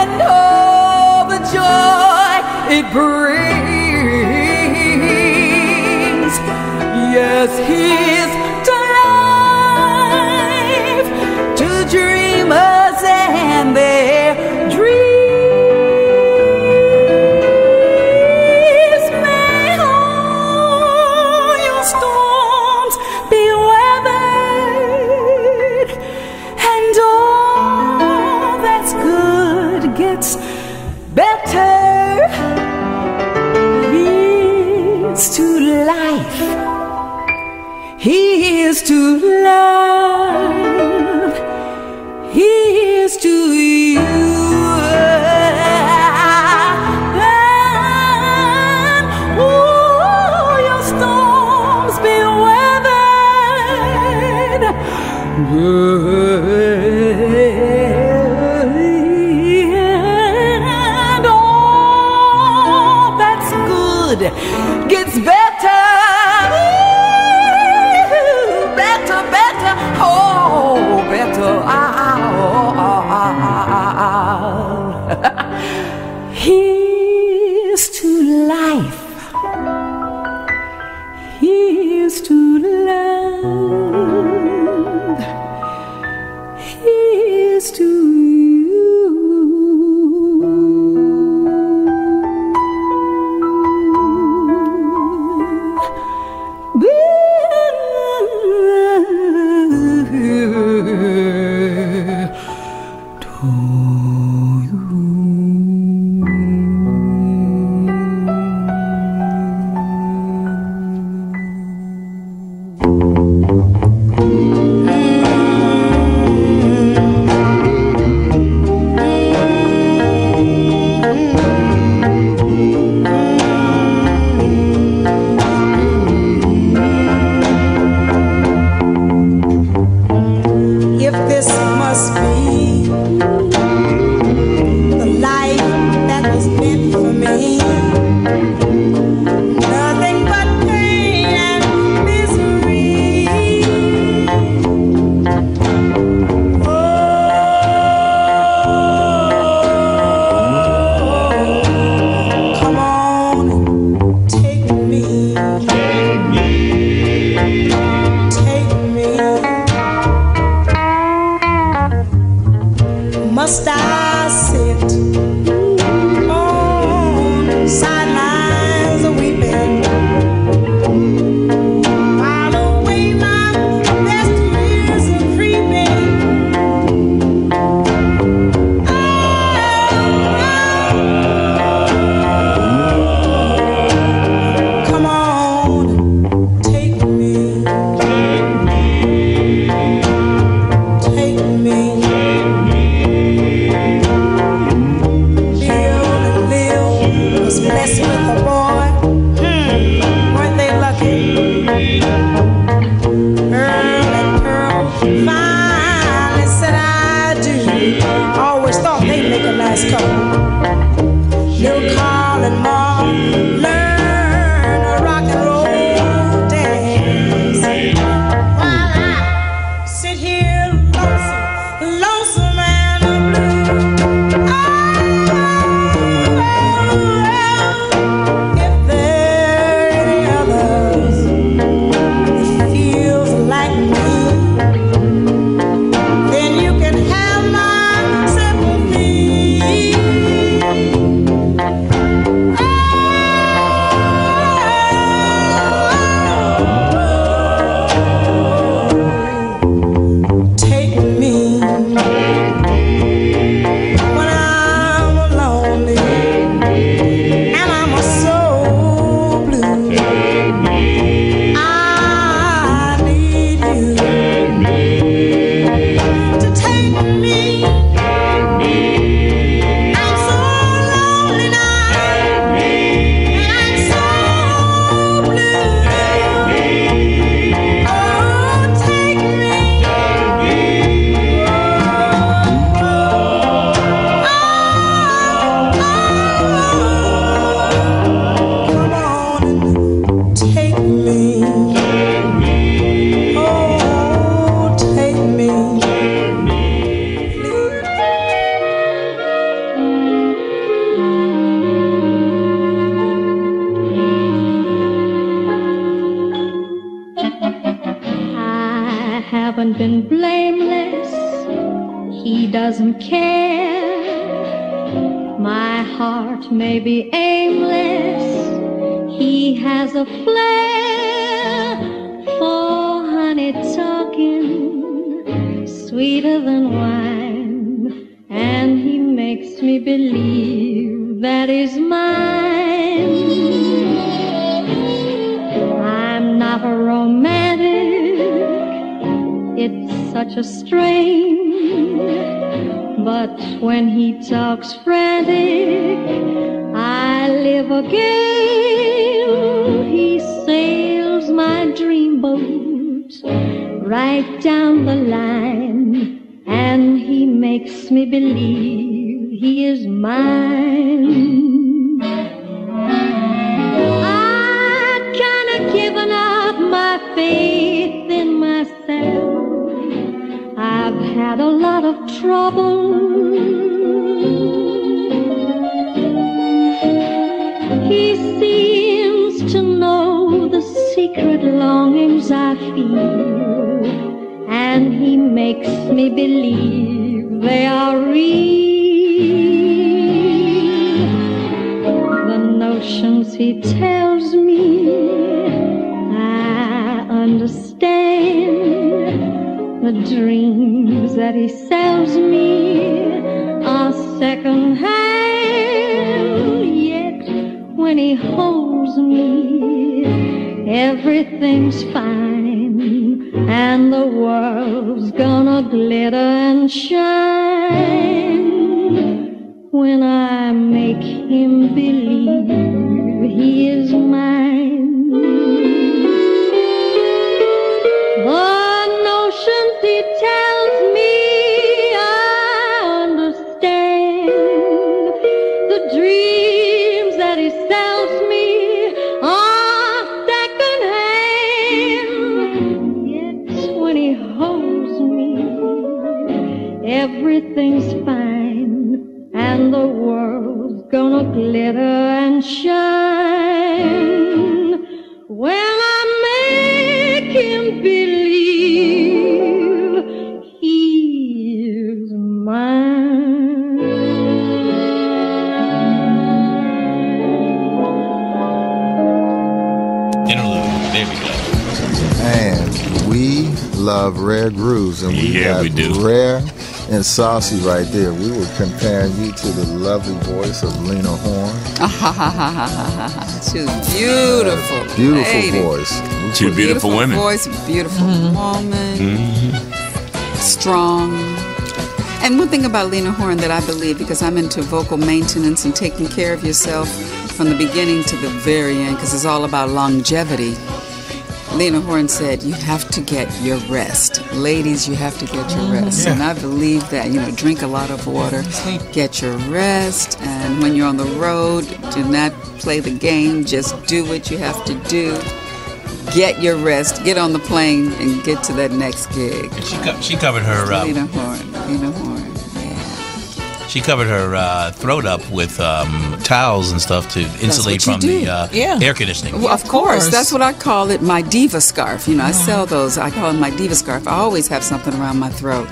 and all the joy it brings. Yes, here's such a strain. But when he talks frantic, I live again. He sails my dreamboat right down the line, and he makes me believe he is mine. Had a lot of trouble. He seems to know the secret longings I feel, and he makes me believe they are real. The notions he tells me, I understand. The dreams that he sells me are second hand. Yet when he holds me, everything's fine, and the world's gonna glitter and shine when I make him believe he is mine. Love rare grooves, and we Yeah, got we do. rare and saucy right there. We were comparing you to the lovely voice of Lena Horne. She's beautiful. Beautiful lady. voice. We Two beautiful, beautiful women. voice, beautiful mm-hmm. woman, mm-hmm. strong. And one thing about Lena Horne that I believe, because I'm into vocal maintenance and taking care of yourself from the beginning to the very end, because it's all about longevity. Lena Horne said, You have to get your rest. Ladies, you have to get your rest. And I believe that. You know, drink a lot of water, get your rest. And when you're on the road, do not play the game. Just do what you have to do. Get your rest, get on the plane, and get to that next gig. She, co- she covered her uh, Lena Horne, Lena Horne. She covered her uh, throat up with um, towels and stuff to insulate from the uh, Yeah. air conditioning. Well, of course. course. That's what I call it, my diva scarf. You know, I sell those. I call it my diva scarf. I always have something around my throat.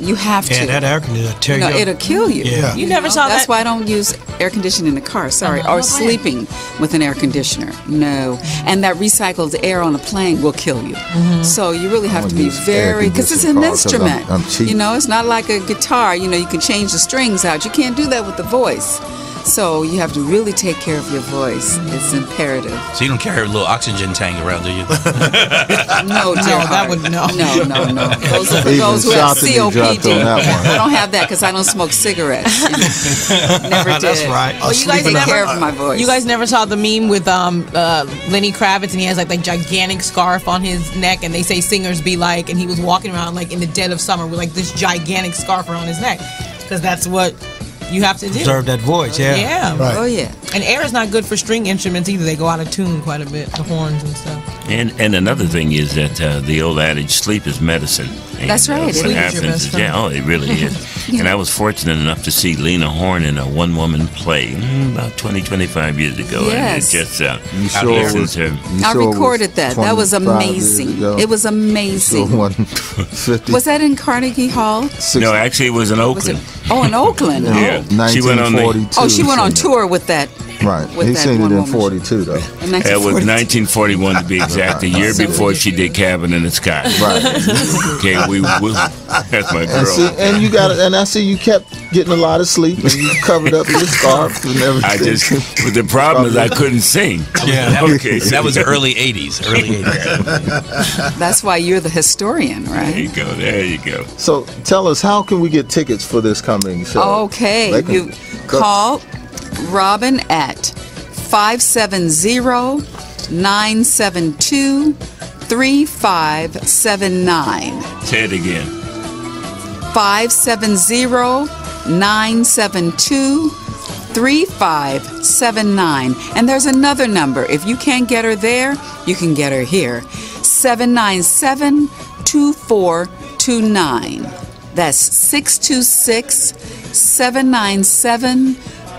You have to. Yeah, that air conditioner tear you know, it'll kill you. Yeah. You never know? saw That's that? why I don't use air conditioning in the car. Sorry, Uh-huh. or sleeping with an air conditioner. No, and that recycled air on a plane will kill you. So you really have to be very because it's an conditioning cars 'cause I'm- instrument. I'm cheap. You know, it's not like a guitar. You know, you can change the strings out. You can't do that with the voice. So you have to really take care of your voice. It's imperative. So you don't carry a little oxygen tank around, do you? No, dear that heart. would- no. no, no, no. Those are for Even those who have shot to be dropped COPD. on. I don't have that because I don't smoke cigarettes. Never did. That's right. Oh, you guys Take never, care of my voice. You guys never saw the meme with um uh, Lenny Kravitz and he has like that gigantic scarf on his neck and they say singers be like and he was walking around like in the dead of summer with like this gigantic scarf around his neck because that's what you have to do. Preserve that voice, yeah. Yeah. Oh yeah. And air is not good for string instruments either. They go out of tune quite a bit, the horns and stuff. And and another thing is that uh, the old adage, sleep is medicine. And, That's right, Uh, it what is. Sleep is your happens best friend. yeah, oh, it really is. And I was fortunate enough to see Lena Horne in a one-woman play mm, about 20, 25 years ago. Yes. And it just uh, You I sure listened was- to You I sure it was recorded that. That was amazing. It was amazing. wasn't 50. Was that in Carnegie Hall? No, actually, it was in Was it? Oakland. Oh, in Oakland. Yeah. Oh. She went on the- 1942. Oh, she went on tour with that. Right. with He that seen it in woman. 42, though. In It was 1941 to be exact, the year before she did Cabin in the Sky. Right. Okay, we, we that's my And see, girl. and you got, it, and I see you kept getting a lot of sleep, and you covered up your scarf and everything. I just, but the problem is I couldn't sing. Yeah, that, Okay, was, that was the early '80s. Early '80s. That's why you're the historian, right? There you go. There you go. So tell us, how can we get tickets for this coming show? Okay, can- you call Robin at 570 972 3579. Say it again. 570-972-3579. And there's another number. If you can't get her there, you can get her here. 797-2429. That's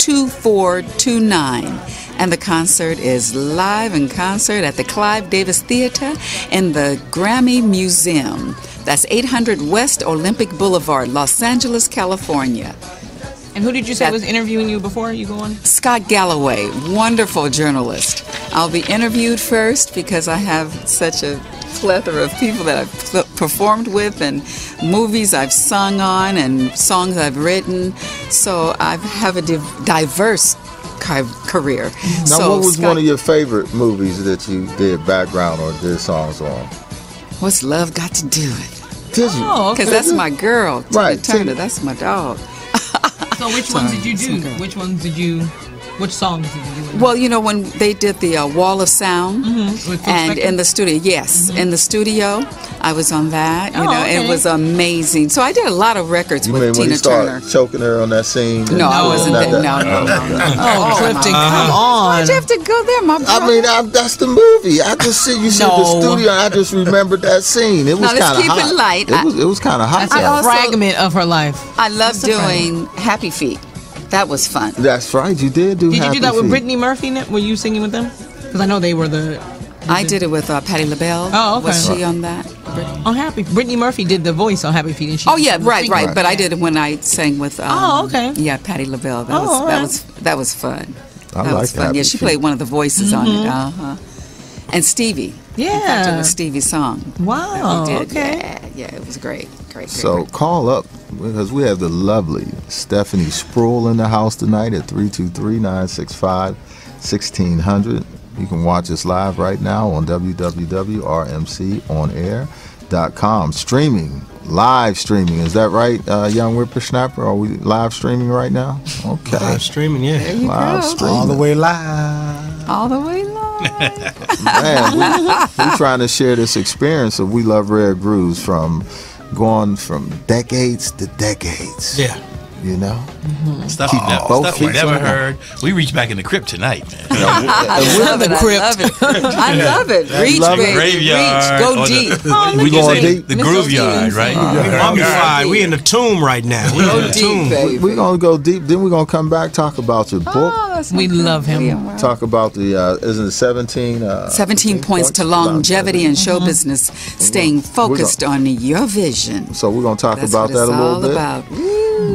626-797-2429. And the concert is live in concert at the Clive Davis Theater in the Grammy Museum. That's 800 West Olympic Boulevard, Los Angeles, California. And who did you say That- was interviewing you before you go on? Scott Galloway, wonderful journalist. I'll be interviewed first because I have such a plethora of people that I've performed with and movies I've sung on and songs I've written. So I have a div- diverse ki- career. Now, so what was Scott- one of your favorite movies that you did background or did songs on? What's love got to do with? Did you? Oh, Because that's my girl, Tina Right, Turner. Tina- That's my dog. So which ones did you do? Which ones did you? Which songs did you do? Well, you know when they did the uh, Wall of Sound, With Phil and in the studio, yes, in the studio, I was on that. You Oh, know, okay. it was amazing. So I did a lot of records You with mean when Tina he started Turner. choking her on that scene? No, I wasn't Not there. that- No, no, no, no. Oh, Clifton, come on. Why'd you have to go there, my brother? I mean, I, that's the movie. I just see you see the studio. and I just remembered that scene. It was kind of keep it hot. light. It was, it was kind of hot. That's I a out. also- fragment of her life. I love That's a friend. doing Happy Feet. That was fun. That's right. You did do. Did you do that with Brittany Murphy? Were you singing with them? Because I know they were the. I did it with uh, Patti LaBelle. Oh, okay. Was she on that? Oh, Happy. Brittany Murphy did the voice on Happy Feet, and she. Oh yeah, was right, right. But I did it when I sang with. Um, Oh, okay. Yeah, Patti LaBelle. That Oh, was that right. was that was fun. I that like was fun. Happy yeah, she Feet. played one of the voices on Mm-hmm. it. Uh huh. And Stevie. In fact, it Yeah. was Stevie's song. Wow. We did. Okay. Yeah, yeah, it was great. Great. great, So great. call up because we have the lovely Stephanie Spruill in the house tonight at 323-965-1600. You can watch us live right now on www.rmconair.com. Streaming, live streaming. Is that right, uh, young whippersnapper? Are we live streaming right now? Okay. Live streaming, yeah. There you Live go. streaming. All the way live. All the way live. Man, we, we trying to share this experience of We Love Rare Grooves from going from decades to decades. Yeah. You know? Stuff, you never, stuff we never on heard. We reach back in the crypt tonight, man. I love the it. I crypt. love it. I love it. Reach, love it. baby. Graveyard. Reach. Go or the- deep. We would you going deep? The Mr. groove yard, Stevens. right? Uh, We Yeah. mummified. We in the tomb right now. We in Go the deep, tomb. baby. We're going to go deep. Then we're going to come back, talk about your book, That's We not love him. Yeah, well. talk about the, uh, isn't it 17? Uh, 17 points to longevity in show business, staying focused on your vision. So we're going to talk That's about that a little bit. about.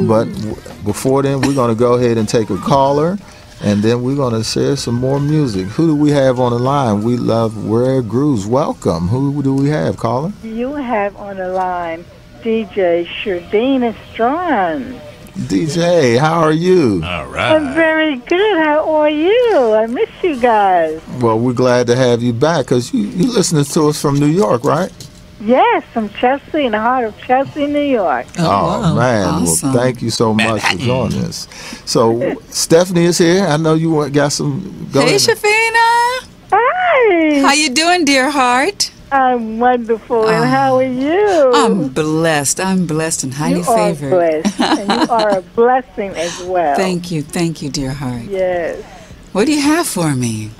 But w- before then, we're going to go ahead and take a caller, and then we're going to share some more music. Who do we have on the line? We love Rare Grooves. Welcome. Who do we have, caller? You have on the line DJ Sherdina Strawn. DJ, how are you? All I'm very good. How are you? I miss you guys. Well, we're glad to have you back because you you listening to us from New York, right? Yes, from Chelsea, in the heart of Chelsea, New York. Oh, oh man! Awesome. Well, thank you so much for joining us. So Stephanie is here. I know you want- got some. Go Hey, ahead. Shafina. Hi. How you doing, dear heart? I'm wonderful. and Ah. how are you? I'm blessed. I'm blessed and highly you are favored. blessed, and you are a blessing as well. Thank you, thank you, dear heart. Yes. What do you have for me?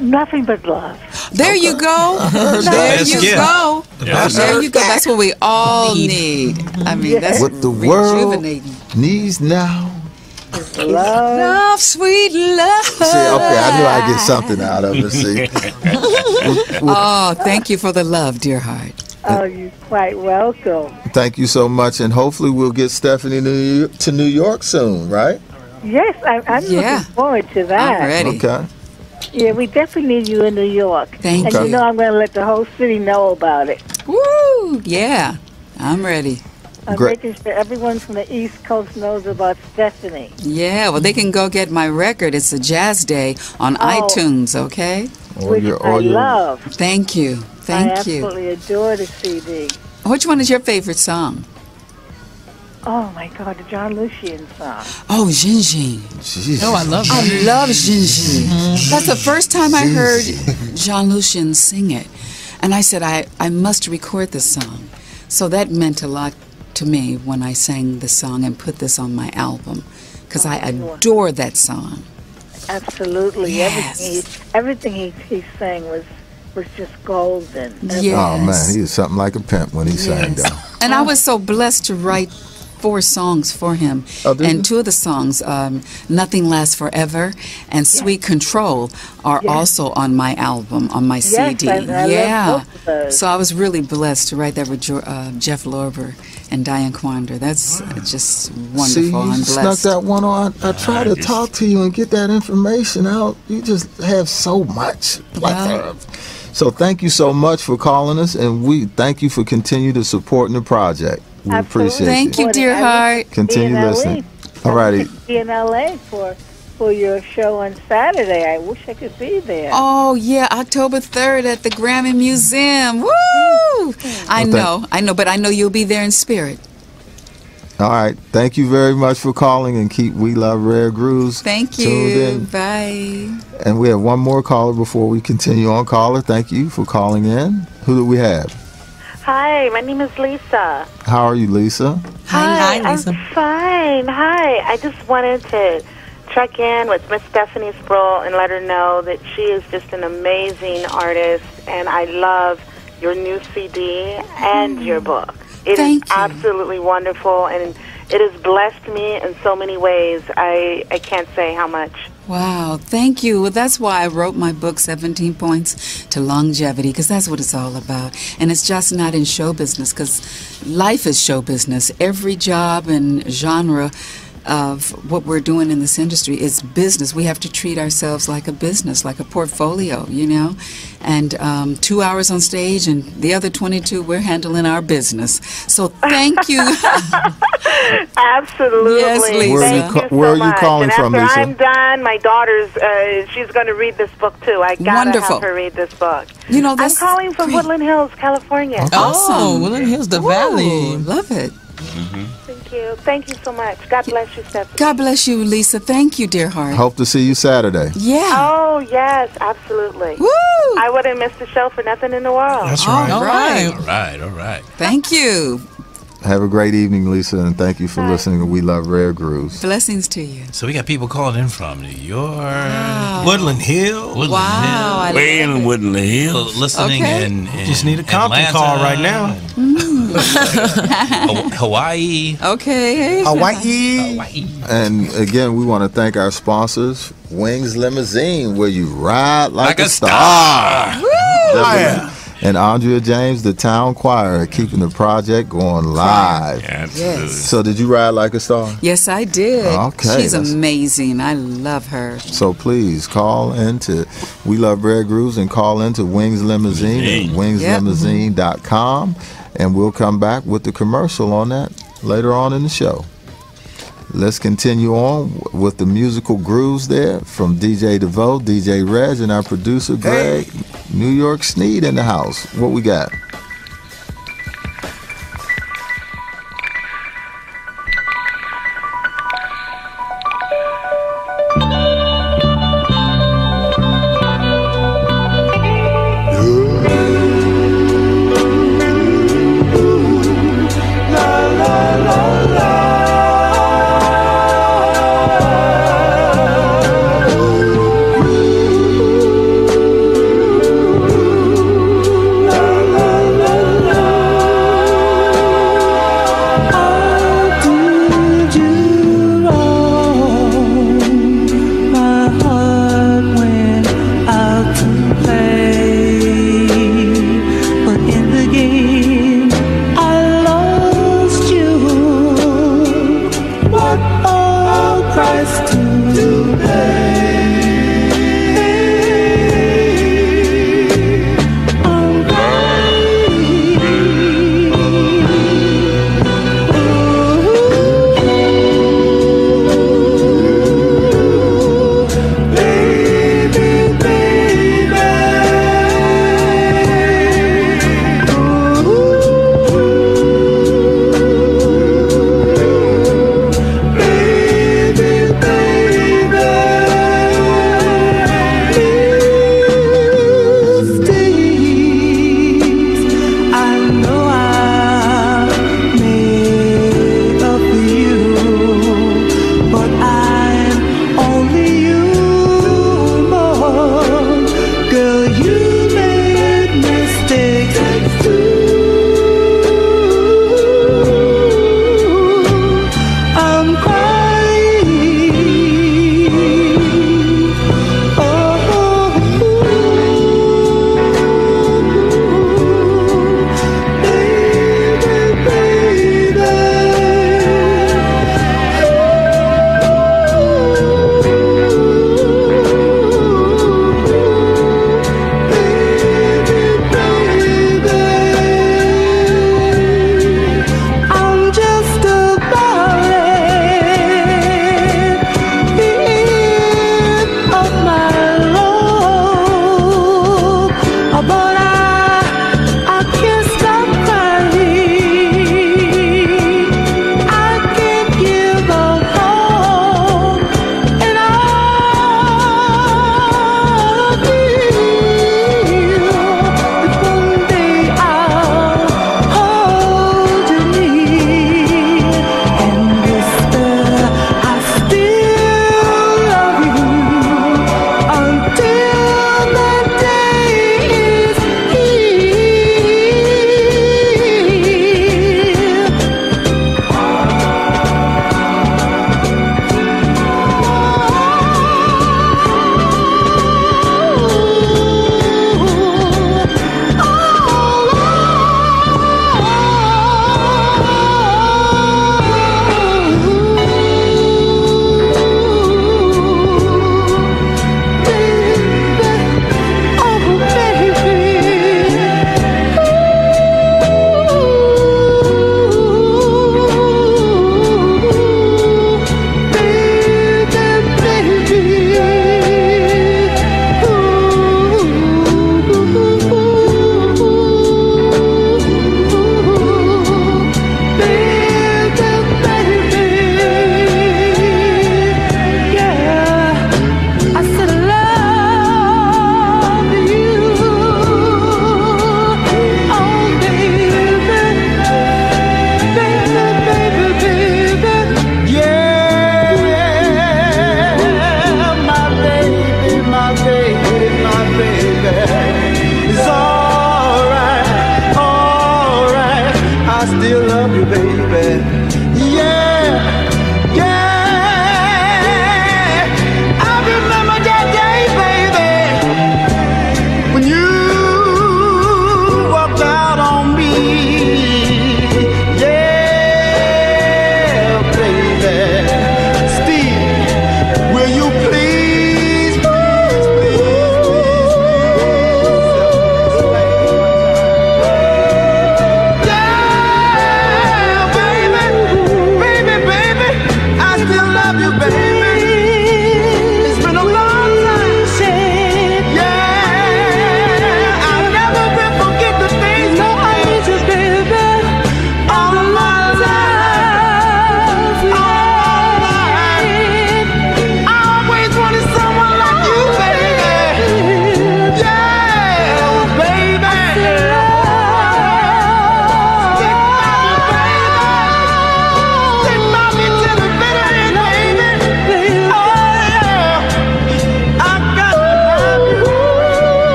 Nothing but love. There you go. There you gift. go. best There you go. That's what we all need. I mean, that's What the world needs now. Love. Love, sweet love. See, okay, I knew I'd get something out of it. See, Oh, thank you for the love, dear heart. Oh, you're quite welcome. thank you so much, and hopefully we'll get Stephanie New- to New York soon, right? Yes, I, I'm Yeah. looking forward to that. I'm ready. Okay. Yeah, we definitely need you in New York. Thank and you. you know I'm going to let the whole city know about it. Woo! Yeah, I'm ready. I'm Great. making sure everyone from the East Coast knows about Stephanie. Yeah, well, they can go get my record. It's a jazz day on Oh. iTunes, okay? Or which your, I your, love. Thank you. I Thank you. absolutely adore the CD. Which one is your favorite song? Oh my God, the Jon Lucien song. Oh, Jin Jin. Jesus. Oh, I love I love Jin Jin. That's the first time I heard Jon Lucien sing it. And I said, I, I must record this song. So that meant a lot to me when I sang the song and put this on my album. Because I oh, adore that song. Absolutely. Yes. Everything, he, everything he, he sang was was just golden. Yes. Oh man, he was something like a pimp when he sang Yes. though. And I was so blessed to write four songs for him. Oh, did you? and two of the songs, um, Nothing Lasts Forever and Sweet Control, are Yes. also on my album, on my Yes, CD. I- I yeah. both of those. So I was really blessed to write that with Jo- uh, Jeff Lorber and Diane Quander. That's uh, just wonderful. See, you I'm snuck that one on. I, I try to just- talk to you and get that information out. You just have so much. plethora So thank you so much for calling us, and we thank you for continuing to supporting the project. We Absolutely. appreciate Thank you, dear heart. Continue to be in listening. All righty. I wish to be in LA for for your show on Saturday. I wish I could be there. Oh yeah, October third at the Grammy Museum. Woo! Mm-hmm. I thank- know, I know, but I know you'll be there in spirit. All right. Thank you very much for calling, and keep We Love Rare Grooves Thank you. Bye. And we have one more caller before we continue on. Caller, thank you for calling in. Who do we have? Hi, my name is Lisa. How are you, Lisa? Hi, hi, Lisa. I'm fine. Hi. I just wanted to check in with Miss Stephanie Spruill and let her know that she is just an amazing artist, and I love your new CD and mm. your book. It is Thank you. absolutely wonderful, and it has blessed me in so many ways. I, I can't say how much. Wow, thank you. Well, that's why I wrote my book, 17 Points to Longevity, because that's what it's all about. And it's just not in show business, because life is show business. Every job and genre of what we're doing in this industry is business. We have to treat ourselves like a business, like a portfolio, you know? And um, two hours on stage, and the other 22, we're handling our business. So thank you. Absolutely. Yes, Lisa. Where are you Thank ca- you so where are you calling and from, after Lisa? I'm done, my daughter's uh, she's going to read this book too. I gotta Wonderful. have her read this book. You know, I'm calling from great. Woodland Hills, California. Awesome. Oh, Woodland Hills, the Ooh, Valley. Love it. Thank you. Thank you so much. God bless you, Stephanie. God bless you, Lisa. Thank you, dear heart. Hope to see you Saturday. Yeah. Oh yes, absolutely. Woo! I wouldn't miss the show for nothing in the world. That's right. All right. All right. All right, all right. Thank you. Have a great evening, Lisa, and thank you for listening to We Love Rare Grooves. Blessings to you. So we got people calling in from New York, Woodland Hill. Woodland Wow. I Way in. Woodland Hill, listening Okay. in, in Just need a Compton Atlanta, call right now. Mm. Ha- Hawaii. Okay. Hawaii. Hawaii. And again, we want to thank our sponsors, Wings Limousine, where you ride like, Like a star. Oh, yeah. And Andrea James, the town choir, keeping the project going live. Absolutely. So, did you ride like a star? Yes, I did. Okay, She's amazing. I love her. So please call into We Love Rare Grooves and call into Wings Limousine at wingslimousine.com and we'll come back with the commercial on that later on in the show. Let's continue on with the musical grooves there from DJ DeVoe, DJ Reg, and our producer Greg, New York Sneed in the house. What we got?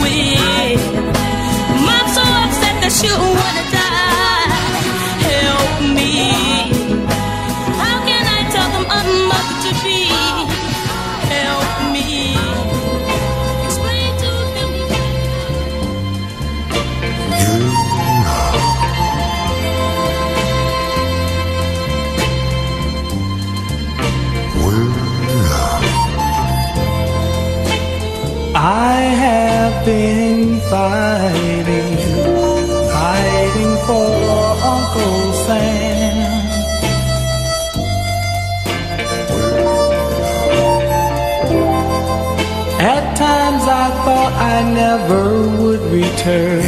We. never would return.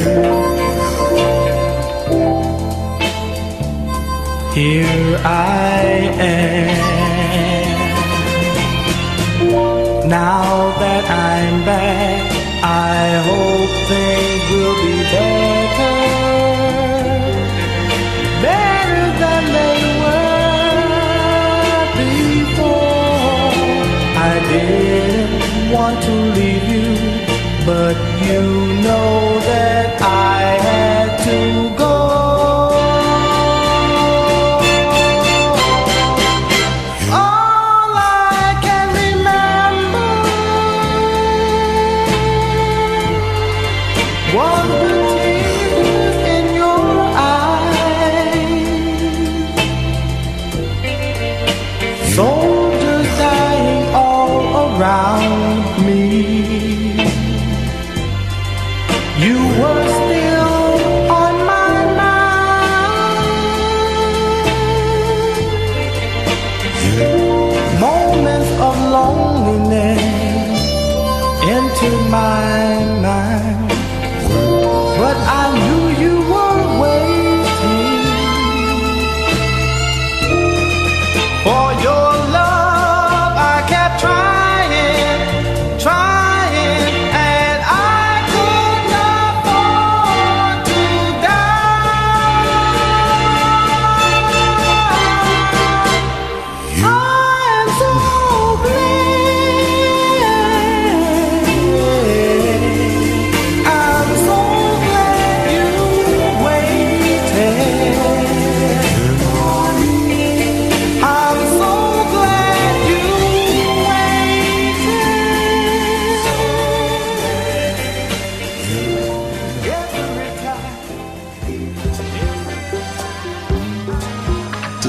Here I am. Now that I'm back, I hope things will be better. but you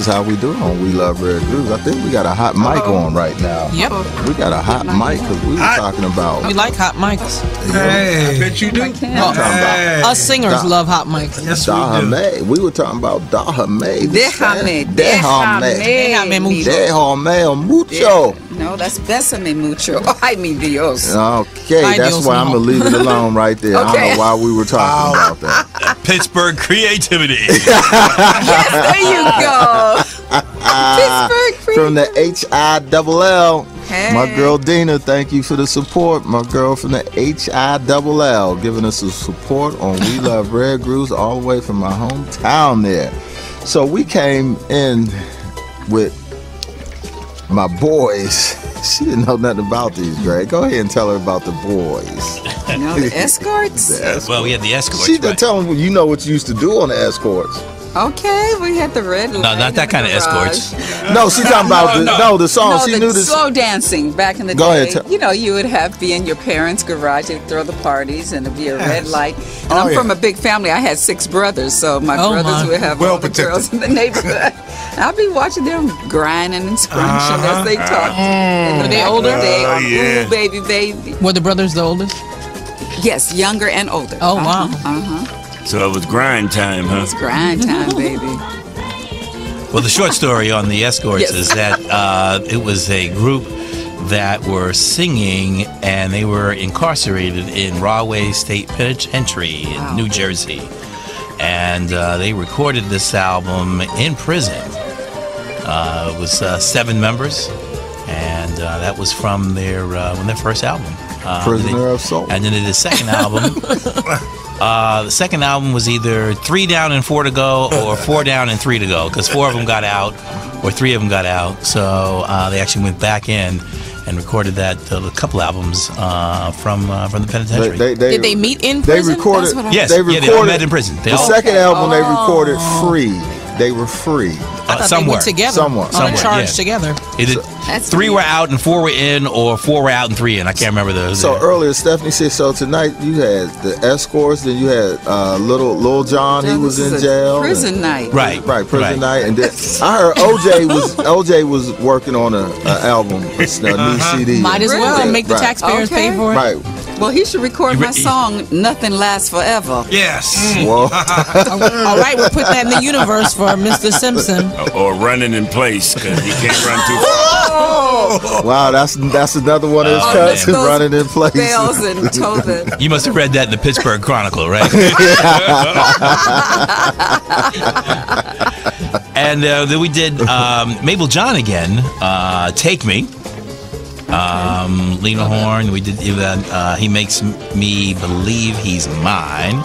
is how we do it on We Love Rare Grooves. I think we got a hot mic oh. on right now. Yep. We got a hot mic because we were talking about. We like hot mics. Hey. I bet you do. Well, Hey. us singers Stop. love hot mics. Yes, we do. Dahame. We were talking about Dahame. Déjame, Déjame. Déjame mucho. Déjame mucho. No, that's Bésame mucho. Ay, mi Dios. Okay, Ay, that's Dios why I'm gonna leave it alone right there. I Okay. don't know why we were talking about that. Pittsburgh creativity. Yes, there you go. Pittsburgh From the H I double L. My girl Dina, thank you for the support. My girl from the H I double L giving us the support on We Love Rare Grooves all the way from my hometown there. So we came in with my boys. She didn't know nothing about these, Greg. Go ahead and tell her about the boys. No, the escorts. well, we had the escorts. She didn't right? tell them you know what you used to do on the escorts. Okay, we had the red. No, light not that the kind of escorts. No, she's talking about the no, the song. No, she the knew this. slow dancing back in the Go day. ahead, tell- you know, you would have be in your parents' garage, they'd throw the parties, and it'd be a red Yes. light. And Oh, I'm yeah. from a big family. I had six brothers, so my Oh, brothers my. would have Well all the protected. girls in the neighborhood. I'd be watching them grinding and scrunching as uh-huh. they talked. Oh. in the Were uh, they back of older? the Day Oh, yeah. Ooh, baby, baby. Were the brothers the oldest? Yes, younger and older. Oh, wow. Uh huh. So it was grind time, huh? It's grind time, baby. Well, the short story on the escorts Yes. is that uh, it was a group that were singing and they were incarcerated in Rahway State Penitentiary in Wow. New Jersey. And uh, they recorded this album in prison. Uh, it was uh, seven members, and uh, that was from their uh, from their first album. Uh, Prisoner they- of Soul. And then they did the second album. Uh, the second album was either three down and four to go, or four down and three to go, because four of them got out, or three of them got out. So uh, they actually went back in and recorded that uh, a couple albums uh, from uh, from the penitentiary. they, they, Did they meet in prison? They recorded. That's yes, they yeah, recorded. they all met in prison. They the all, second Okay. album they Oh. recorded free. They were free. I thought they somewhere. went together. Somewhere. On Somewhere, a charge yeah. together. Either That's three neat. were out and four were in, or four were out and three in. I can't remember those. So earlier, Stephanie said. So tonight you had the escorts. Then you had uh, little Lil John. he was in jail. Prison and- night. right, Right, prison right. night, and then I heard OJ was OJ was working on a, a album, a, s- a new CD. Might as well Really? make the Right. taxpayers Okay. pay for it. Right. Well, he should record my song "Nothing Lasts Forever." Yes. Well, All right, we'll put that in the universe for Mr. Simpson. Or running in place because he can't run too far. wow, that's that's another one of his Oh, cuts. those running in place. Bells and You must have read that in the Pittsburgh Chronicle, right? and uh, then we did um, Mabel John again, uh, Take Me. Um, Lena Horne, we did even, uh, He Makes Me Believe He's Mine.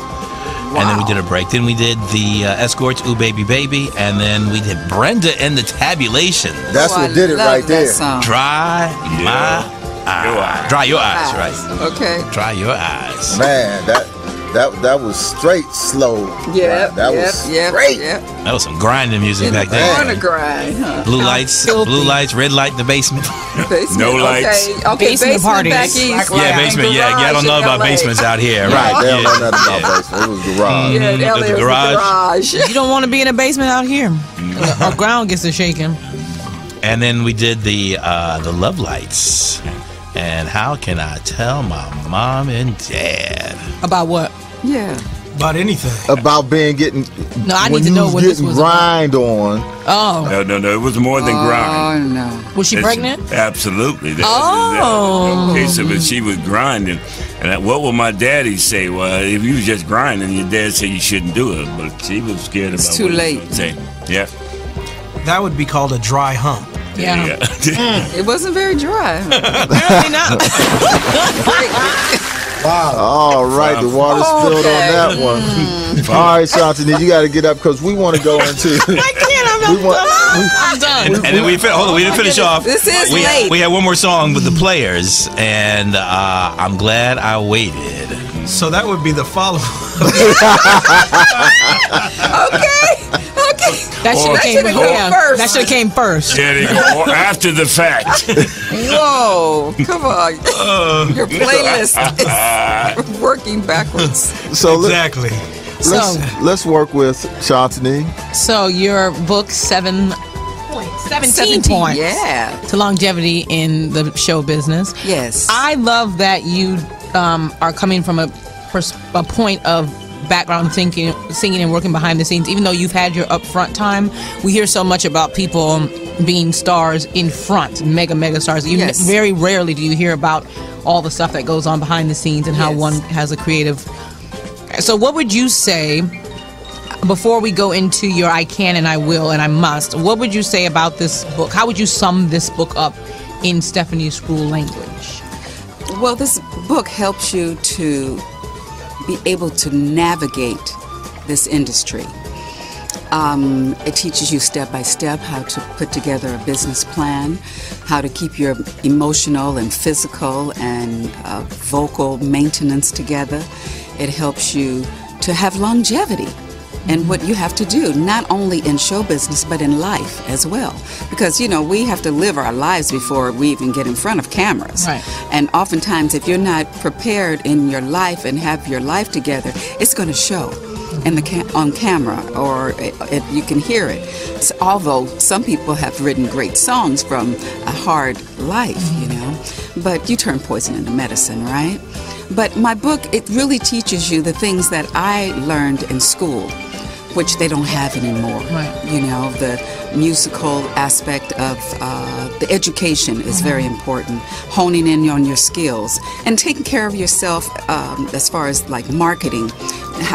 And then we did a break. Then we did the uh, Escorts, Ooh Baby Baby. And then we did Brenda and the Tabulation. That's Oh, what I did it right there. song. Dry my eyes. Dry your eyes, right. Okay. Dry your eyes. Man, that that that was straight slow. Yep. that yep. was yep. great. Yep. That was some grinding music In back the then. corner grind, huh? Blue lights, blue lights, red light in the basement. Basement. No lights. Okay. Okay. Basement Basement, parties. back east. yeah, basement. Yeah, yeah. I don't know about basements out here. Right, Right. they don't yeah. know nothing about basement. It was garage. Yeah, LA the the garage. garage. You don't want to be in a basement out here. Our ground gets to shaking. And then we did the uh, the love lights. And how can I tell my mom and dad? About what? Yeah. About anything. About being getting. No, I need to know what this getting was about. grind on. Oh, No, no, no. It was more than oh, grind. Oh no. was she It's- pregnant? Absolutely. That, Oh. that, okay, so but she was grinding. And I- what would my daddy say? Well, if you was just grinding, your dad said you shouldn't do it. But she was scared It's about too what he late. would Say. Yeah. That would be called a dry hump. Yeah. yeah. It wasn't very dry. Apparently not. All right, the water spilled Okay. on that one. All right, Shantini, you got to get up because we want to go into. I can't. I'm, We want- I'm done. And, and then we fin- hold on, we didn't finish off. This is we, late. We had one more song with the players, and uh, I'm glad I waited. So that would be the follow up. Okay. That should have came, should've yeah, first. That should have came first. There they go. Or after the fact. Whoa. Come on. Your playlist is working backwards. So exactly. let's So- let's work with Shantini. So your book, Seven 17, 17, points. yeah. To longevity in the show business. Yes. I love that you um, are coming from a, pers- a point of background thinking, singing and working behind the scenes. Even though you've had your upfront time, we hear so much about people being stars in front, mega mega stars. You Yes. very rarely do you hear about all the stuff that goes on behind the scenes and how Yes. one has a creative. So, what would you say? before we go into your I can and I will and I must, what would you say about this book? How would you sum this book up in Stephanie Spruill language? Well, this book helps you to be able to navigate this industry. Um, it teaches you step by step how to put together a business plan, how to keep your emotional and physical and uh, vocal maintenance together. It helps you to have longevity and what you have to do, not only in show business, but in life as well. Because, you know, we have to live our lives before we even get in front of cameras. Right. And oftentimes, if you're not prepared in your life and have your life together, it's going to show. In the ca- on camera, or it, it, you can hear it. So, although some people have written great songs from a hard life, you mm-hmm. know, but you turn poison into medicine, right? But my book, it really teaches you the things that I learned in school, which they don't have anymore. Right. You know, the musical aspect of uh, the education is very important. Honing in on your skills and taking care of yourself um, as far as like marketing,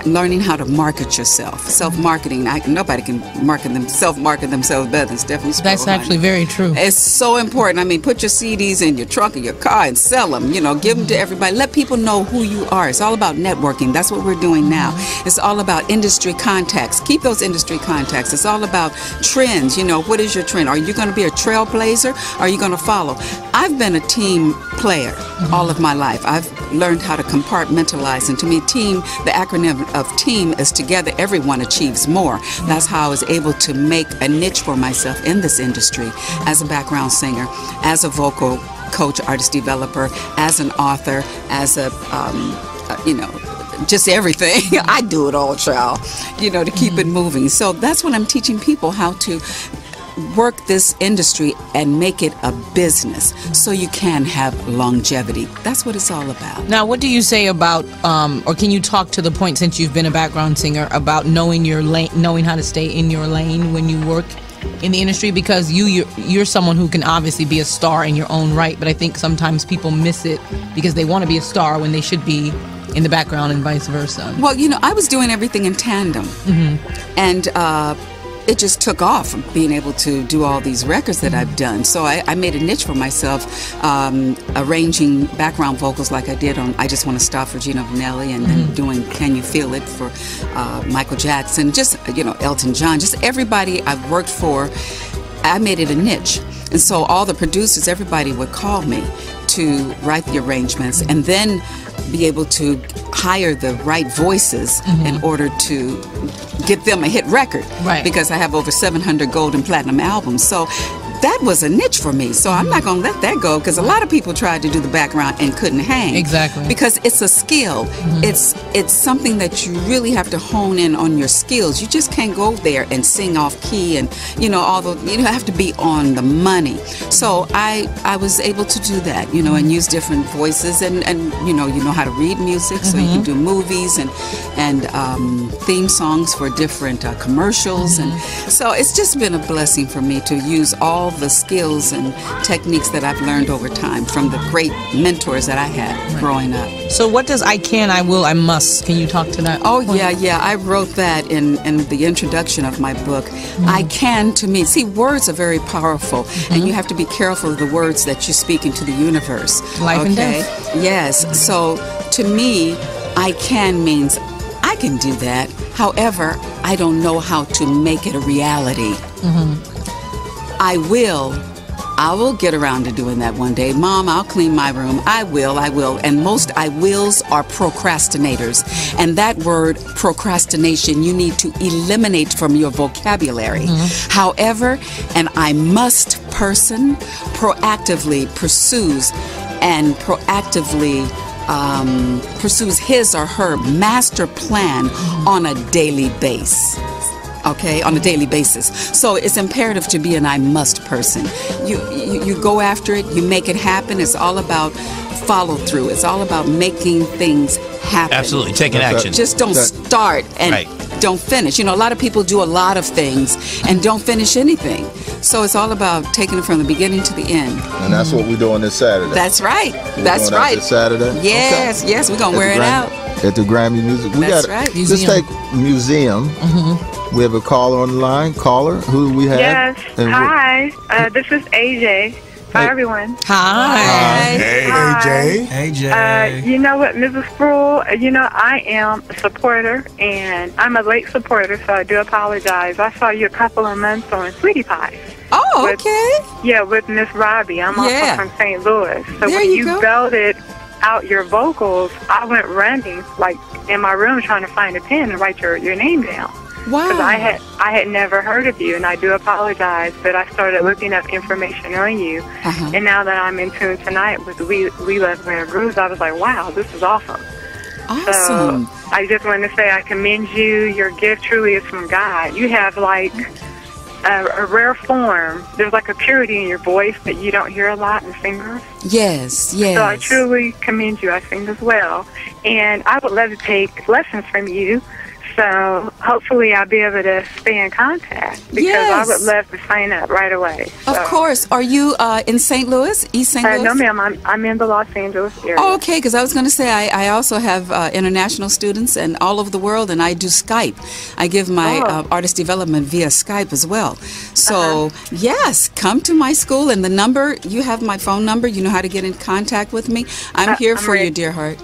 learning how to market yourself. Self marketing. Nobody can market them self market themselves better than Stephanie. That's Spruill, honey. actually very true. It's so important. I mean, put your CDs in your trunk of your car and sell them. You know, give them to everybody. Let people know who you are. It's all about networking. That's what we're doing now. Mm-hmm. It's all about industry contacts. Keep those industry contacts. It's all about trends. You know, what is your trend? Are you going to be a trailblazer? Are you going to follow? I've been a team player mm-hmm. all of my life. I've learned how to compartmentalize. And to me, team, the acronym of team is together, everyone achieves more. That's how I was able to make a niche for myself in this industry as a background singer, as a vocal coach, artist developer, as an author, as a, um, uh, you know, just everything. I do it all, child, you know, to keep it moving. So that's what I'm teaching people how to work this industry and make it a business so you can have longevity. That's what it's all about. Now, what do you say about, um, or can you talk to the point since you've been a background singer about knowing your lane, knowing how to stay in your lane when you work in the industry? Because you, you're, you're someone who can obviously be a star in your own right, but I think sometimes people miss it because they want to be a star when they should be in the background and vice versa. Well, you know, I was doing everything in tandem. And uh, it just took off being able to do all these records that I've done. So I, I made a niche for myself, um, arranging background vocals like I did on I Just Want to Stop for Gino Vannelli and then doing Can You Feel It for uh, Michael Jackson, just, you know, Elton John, just everybody I've worked for. I made it a niche. And so all the producers, everybody would call me to write the arrangements and then be able to hire the right voices mm-hmm. in order to get them a hit record. Right. Because I have over 700 gold and platinum albums. So that was a niche for me. So I'm not going to let that go because a lot of people tried to do the background and couldn't hang. Exactly. Because it's a skill. It's it's something that you really have to hone in on your skills. You just can't go there and sing off key and you know all the you have to be on the money. So I I was able to do that, you know, and use different voices and and you know you know how to read music, so you can do movies and and um, theme songs for different uh, commercials, and so it's just been a blessing for me to use all the skills and techniques that I've learned over time from the great mentors that I had growing up. So, what does I can, I will, I must? Can you talk to that? Oh yeah, yeah. I wrote that in in the introduction of my book. Mm-hmm. I can to me see words are very powerful, and mm-hmm. you have to be careful of the words that you speak into the universe. Life and okay? Yes. Mm-hmm. So to me, I can means I can do that. However, I don't know how to make it a reality. I will. I will get around to doing that one day. Mom, I'll clean my room. I will, I will. And most I wills are procrastinators. And that word procrastination you need to eliminate from your vocabulary. However, an I must person proactively pursues and proactively um, pursues his or her master plan on a daily base. Okay, on a daily basis. So it's imperative to be an I must person. You, you, you go after it, you make it happen. It's all about follow through, it's all about making things happen. Absolutely, taking That's action. Just don't That- start and Right. don't finish. You know, a lot of people do a lot of things and don't finish anything. So it's all about taking it from the beginning to the end. And that's what we're doing this Saturday. That's right. We're That's doing that right. This Saturday. Yes, yes, we're gonna At wear it Grammy- out. At the Grammy Music. We That's got right. Let's Museum. take museum. We have a caller on the line. Caller, who do we have? Yes. And Hi. Uh, this is AJ. Hi, everyone. Hi. Hey, Hi. AJ. Uh, you know what, Mrs. Spruill? You know, I am a supporter, and I'm a late supporter, so I do apologize. I saw you a couple of months on Sweetie Pie. Oh, With- okay. Yeah, with Miss Robbie. I'm also from St. Louis. So There when you you, go. belted out your vocals, I went running, like, in my room trying to find a pen and write your, your name down. Wow. Because I had I had never heard of you, and I do apologize. But I started looking up information on you, Uh-huh. and now that I'm in tune tonight with We We Love Rare Grooves, I was like, wow, this is awesome. Awesome. So I just want to say I commend you. Your gift truly is from God. You have like a, a rare form. There's like a purity in your voice that you don't hear a lot in singers. Yes, yes. So I truly commend you. I sing as well, and I would love to take lessons from you. So hopefully I'll be able to stay in contact because Yes. I would love to sign up right away. Of course. Are you uh, in St. Louis, East St. Uh, Louis? no, ma'am. I'm I'm in the Los Angeles area. Oh, okay, because I was going to say I, I also have uh, international students and all over the world, and I do Skype. I give my Oh. uh, artist development via Skype as well. So, Uh-huh. yes, come to my school, and the number, you have my phone number, you know how to get in contact with me. I'm Uh, here I'm for you, dear heart.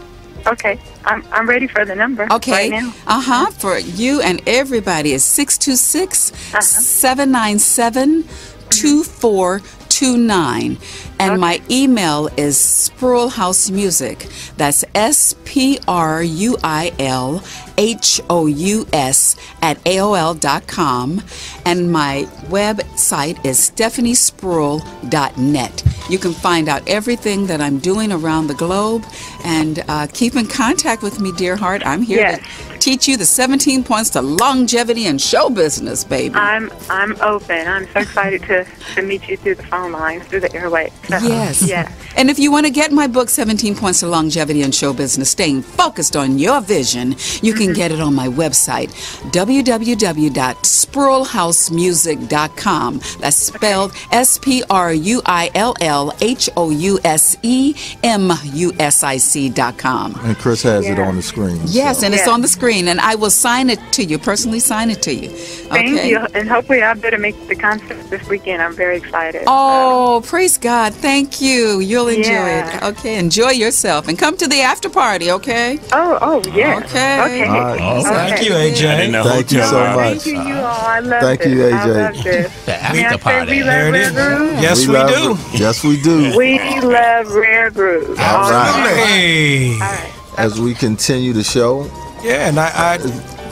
Okay, I'm I'm ready for the number. Okay. Right. Uh huh. For you and everybody is 626 797 2429. And my email is Spruill Music. That's S P R U I L H O U S at AOL.com. And my website is stephaniespruill.net. You can find out everything that I'm doing around the globe and uh, keep in contact with me, dear heart. I'm here Yes. to teach you the 17 points to longevity and show business, baby. I'm I'm open. I'm so excited to, to meet you through the phone lines, through the airways. So, Yes. Yeah. And if you want to get my book, 17 Points to Longevity and Show Business, Staying Focused on Your Vision, you can mm-hmm. get it on my website, www.spruillhousemusic.com. That's spelled S P R U I L L H O U S E M U S I C.com. and Chris has it on the screen. Yes, so. and it's on the screen, and I will sign it to you, personally sign it to you. Thank Okay? you, and hopefully I'll better make the concert this weekend. I'm very excited. Oh, praise God. Thank you. You'll enjoy Yeah. it. Okay, enjoy yourself and come to the after party, okay? Oh, oh, yes. Okay. Okay. All right. Oh, thank you, AJ. Thank you so much. Thank you, you all. I love Thank this. you, I AJ. love this. The May I after say party. we love There it Rare is. Yes, we, love do. Yes, we do. We love Rare Grooves. All right. Hey. All right. As we continue the show, Yeah, and I, I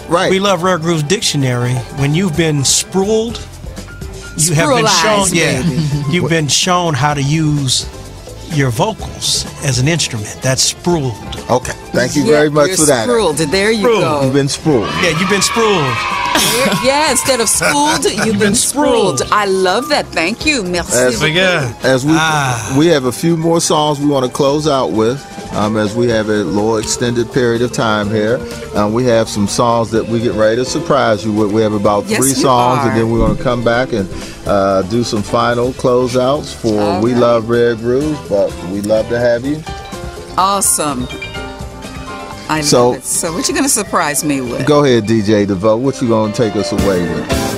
right. we love Rare Grooves Dictionary. When you've been spruelled, you have been shown. Yeah, you've been shown how to use your vocals as an instrument. That's spruelled. Okay. Thank you Yeah, very much you're for that. Spruilled. There you Spruilled. You've been spooled. Yeah, you've been spruelled. yeah, instead of schooled, you've been spruilled. I love that. Thank you. Merci. As- But yeah, As we Ah. we have a few more songs we want to close out with, um, as we have a little extended period of time here. Um, we have some songs that we get ready to surprise you with. We have about Yes, three songs, are. and then we're going to come back and uh, do some final closeouts for All We right. Love Rare Grooves. But we love to have you. Awesome. I So- love it. So, what you going to surprise me with? Go ahead, DJ DeVoe. What you going to take us away with?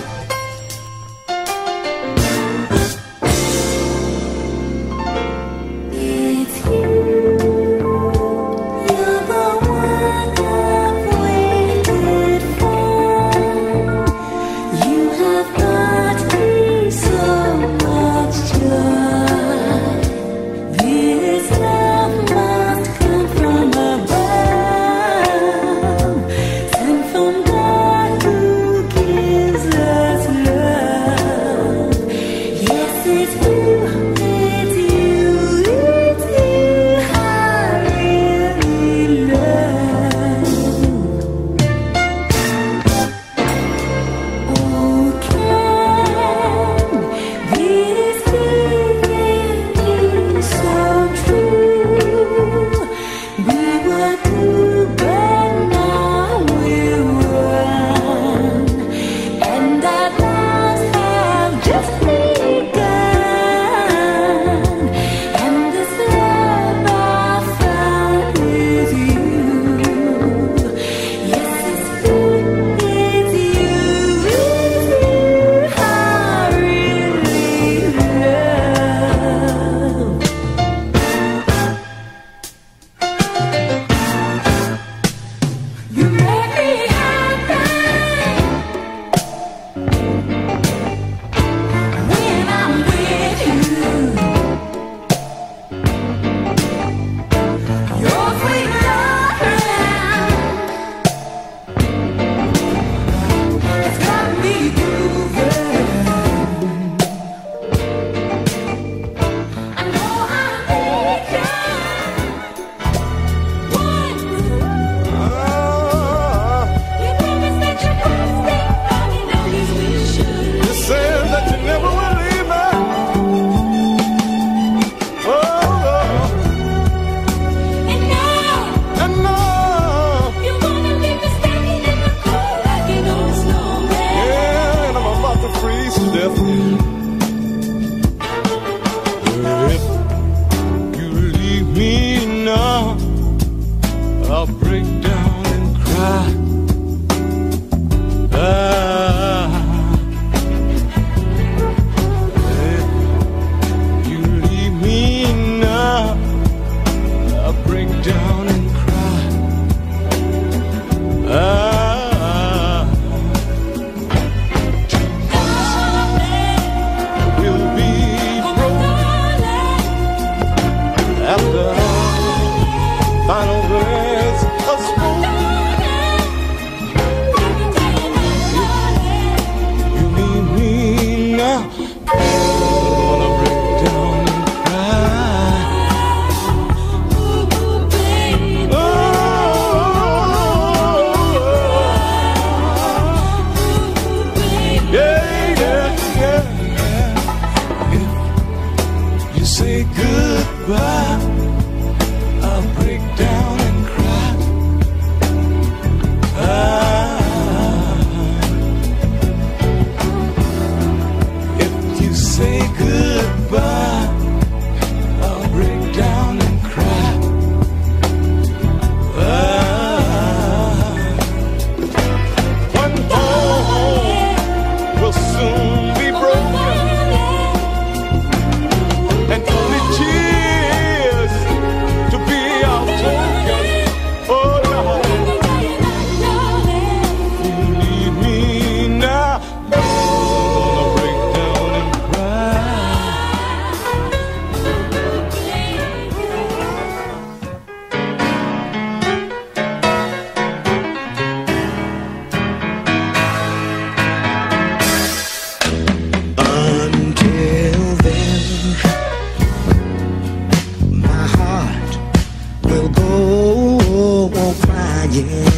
Crying.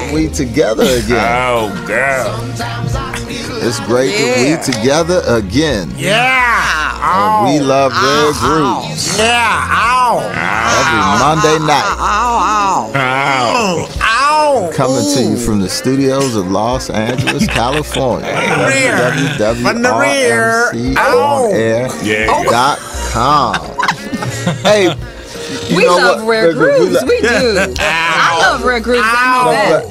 That we together again. Oh, girl. It's great that we together again. Yeah. And we oh. love Rare Grooves Yeah. Ow. every Monday night. Ow. Ow. Ow. ow. Coming to you from the studios of Los Angeles, California. rear. From the rear. Ow. www.onair.com. Oh. Hey, you we love what? Rare Red Grooves, Grooves. We do. I love Rare Grooves. I know that.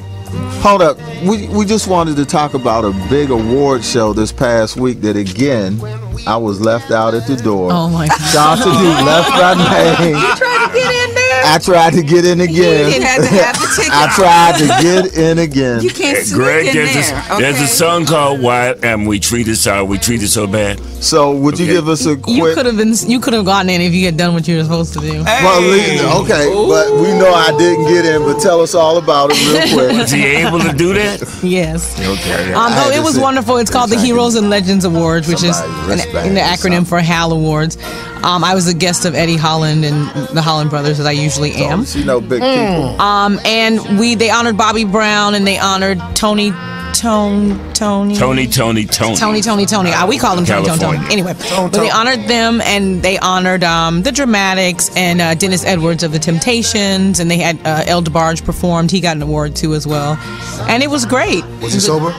Hold up. We, we just wanted to talk about a big award show this past week that again I was left out at the door. Oh my God. Chauncey you left my name. You tried to get in. I tried to get in again. You had to have the ticket. I tried to get in again. You can't sneak Greg, in there's, there. a, there's a song called "Why Am We Treated So We Treated So Bad." So would you give us a You could have been. You could have gotten in if you had done what you were supposed to do. well, le- okay, but we know I didn't get in, but tell us all about it real quick. Was he able to do that? Yes. Okay. Um, I oh, it was sit- wonderful. It's called the Heroes and Legends Awards, which is Somebody's an, in the acronym for HAL Awards. Um, I was a guest of Eddie Holland and the Holland Brothers, as I usually am. She know big people. Um, and we they honored Bobby Brown and they honored Tony, Tone, Tony, Tony, Tony, Tony. Tony, Tony, Tony. Uh, we call them Tony, Tony, Tony. California. Anyway, but they honored them and they honored um, the Dramatics and uh, Dennis Edwards of the Temptations, and they had uh, El DeBarge performed. He got an award too as well, and it was great. Was he sober?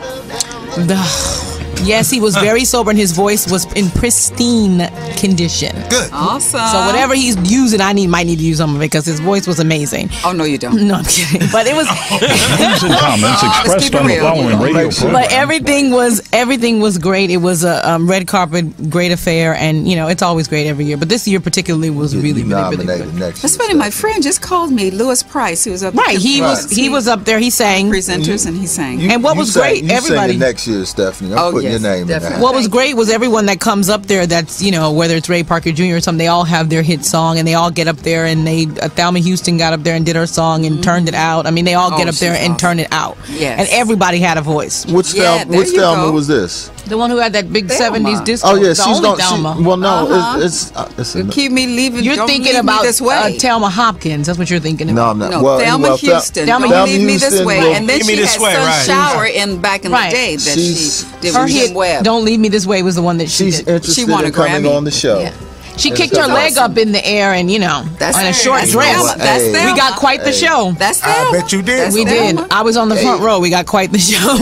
The- yes, he was very sober, and his voice was in pristine condition. Good. Awesome. So whatever he's using, I need might need to use some of it because his voice was amazing. Oh no, you don't. No, I'm kidding. But it was. Views and comments Let's expressed on the following radio program. But everything was everything was great. It was a um, red carpet, great affair, and you know it's always great every year. But this year particularly was really, really, really good. next That's funny. My friend just called me, Louis Price. He was up. Right, he was he was up there. He sang. presenters and he sang. And what was sang- great, you everybody- next year, Stephanie. Oh, putting yes, your name definitely. What was great was everyone that comes up there. That's you know whether it's Ray Parker Jr. or something. They all have their hit song, and they all get up there. And they uh, Thelma Houston got up there and did her song and turned it out. I mean, they all Oh, get up there she's and turn it out. Yes. And everybody had a voice. Which Yeah, Thelma, there which Thelma go. was this? The one who had that big Thelma. seventies disco. Oh yeah, the she's only gonna. Thelma. She, well, no, Uh-huh. it's it's, uh, it's a, Keep me leaving. You're don't thinking leave me about this uh, way. Thelma Hopkins. That's what you're thinking no, about. I'm not. no, well, Thelma well, Thel- Houston. Thelma don't leave me this way. will- and then she this had way, right. Sunshine in back in Right. the day that She's- she did Her with hit Jim Webb. "Don't Leave Me This Way" was the one that she She's did. interested She won a in coming Grammy. on the show. Yeah. She And kicked it's her leg awesome. up in the air and, you know, That's on a her. short That's dress. Thelma. That's we got quite the Hey. show. That's I bet you did. That's we did. I was on the front row. We got quite the show.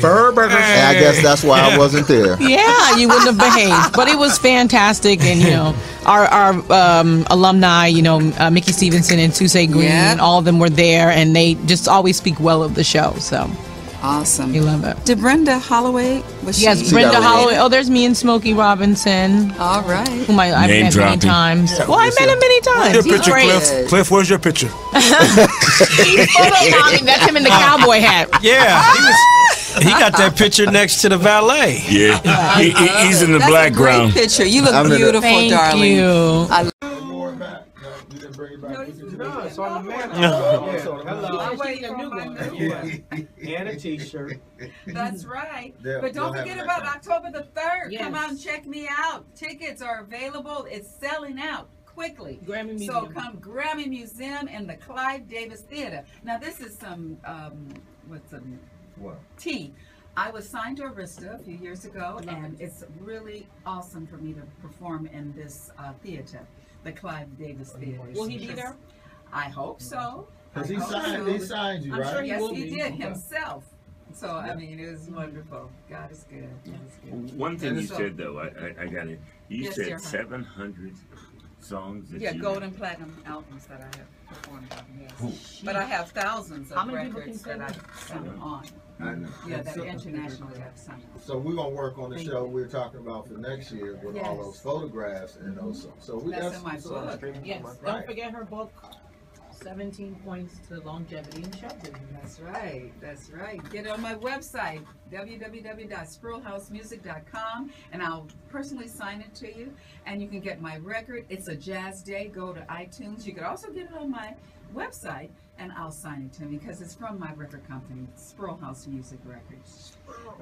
Fur burgers. And I guess that's why I wasn't there. yeah, you wouldn't have behaved. But it was fantastic. And, you know, our, our um, alumni, you know, uh, Mickey Stevenson and Tuesday Green, Yeah. all of them were there. And they just always speak well of the show. So Awesome. you love it. Did Brenda Holloway? Was Yes, she? Brenda got Holloway. Oh, there's me and Smokey Robinson, All right. whom I, I've Name met dropping. many times. Yeah, well, I what's met him many times. Your He's picture, great. Cliff. Cliff, where's your picture? He's photobombing. That's him in the cowboy hat. Yeah, he was. He got that picture next to the valet. Yeah, he, he- he's in the That's black a great ground. picture. You look I'm in the- beautiful, Thank darling. you. I And a T-shirt. That's right. They'll- but don't they'll forget about next October the 3rd. Yes. Come out and check me out. Tickets are available. It's selling out quickly. Grammy So come Grammy Museum and the Clive Davis Theater. Now, this is some, um, what's a What? tea. I was signed to Arista a few years ago, and it's really awesome for me to perform in this uh, theater, the Clive Davis Theater. Will he be there? I hope so. Because he signed, so. he signed you, I'm right? sure he yes, will he be. did Okay. himself. So I mean, it was wonderful. God is good. God is good. One thing you So- said though, I, I, I got it. You Yes, said 700 songs that Yeah, you. gold and platinum albums that I have performed on. Yes, but I have thousands How of many people records can that sing I've sung on. I know. Yeah, that So- internationally I've sung. So we're gonna work on the Thank show you. we're talking about for next year with all Yes. those photographs and those. songs. So we That's got in my some book. streaming Yes, from- don't right. forget her book, 17 Points to Longevity in Show Business. That's right. That's right. Get it on my website, www.spruillhousemusic.com, and I'll personally sign it to you. And you can get my record. It's a jazz day. Go to iTunes. You could also get it on my website, and I'll sign it to me because it's from my record company, Spruill House Music Records.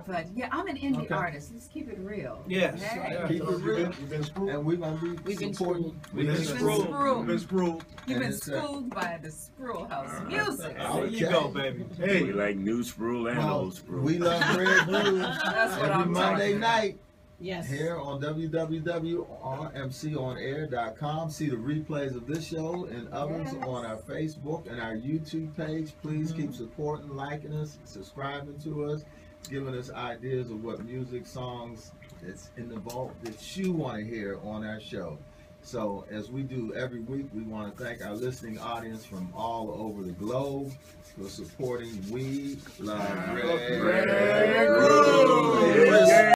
But yeah, I'm an indie Okay. artist. Let's keep it real. Yes. Hey. Keep it real. And we're gonna be We've been supporting. We've been You've been screwed. screwed. We've been screwed. You've been it's, uh, schooled by the Spruill House Music. There you go, baby. Hey. We like new sprawl and Well, old sprawl. we love Rare Grooves That's what every I'm Monday talking about. night Yes. here on www.rmconair.com. See the replays of this show and others Yes. on our Facebook and our YouTube page. Please keep mm-hmm. supporting, liking us, subscribing to us, giving us ideas of what music, songs that's in the vault that you want to hear on our show. So, as we do every week, we want to thank our listening audience from all over the globe for supporting We Love Red. Red Grooves.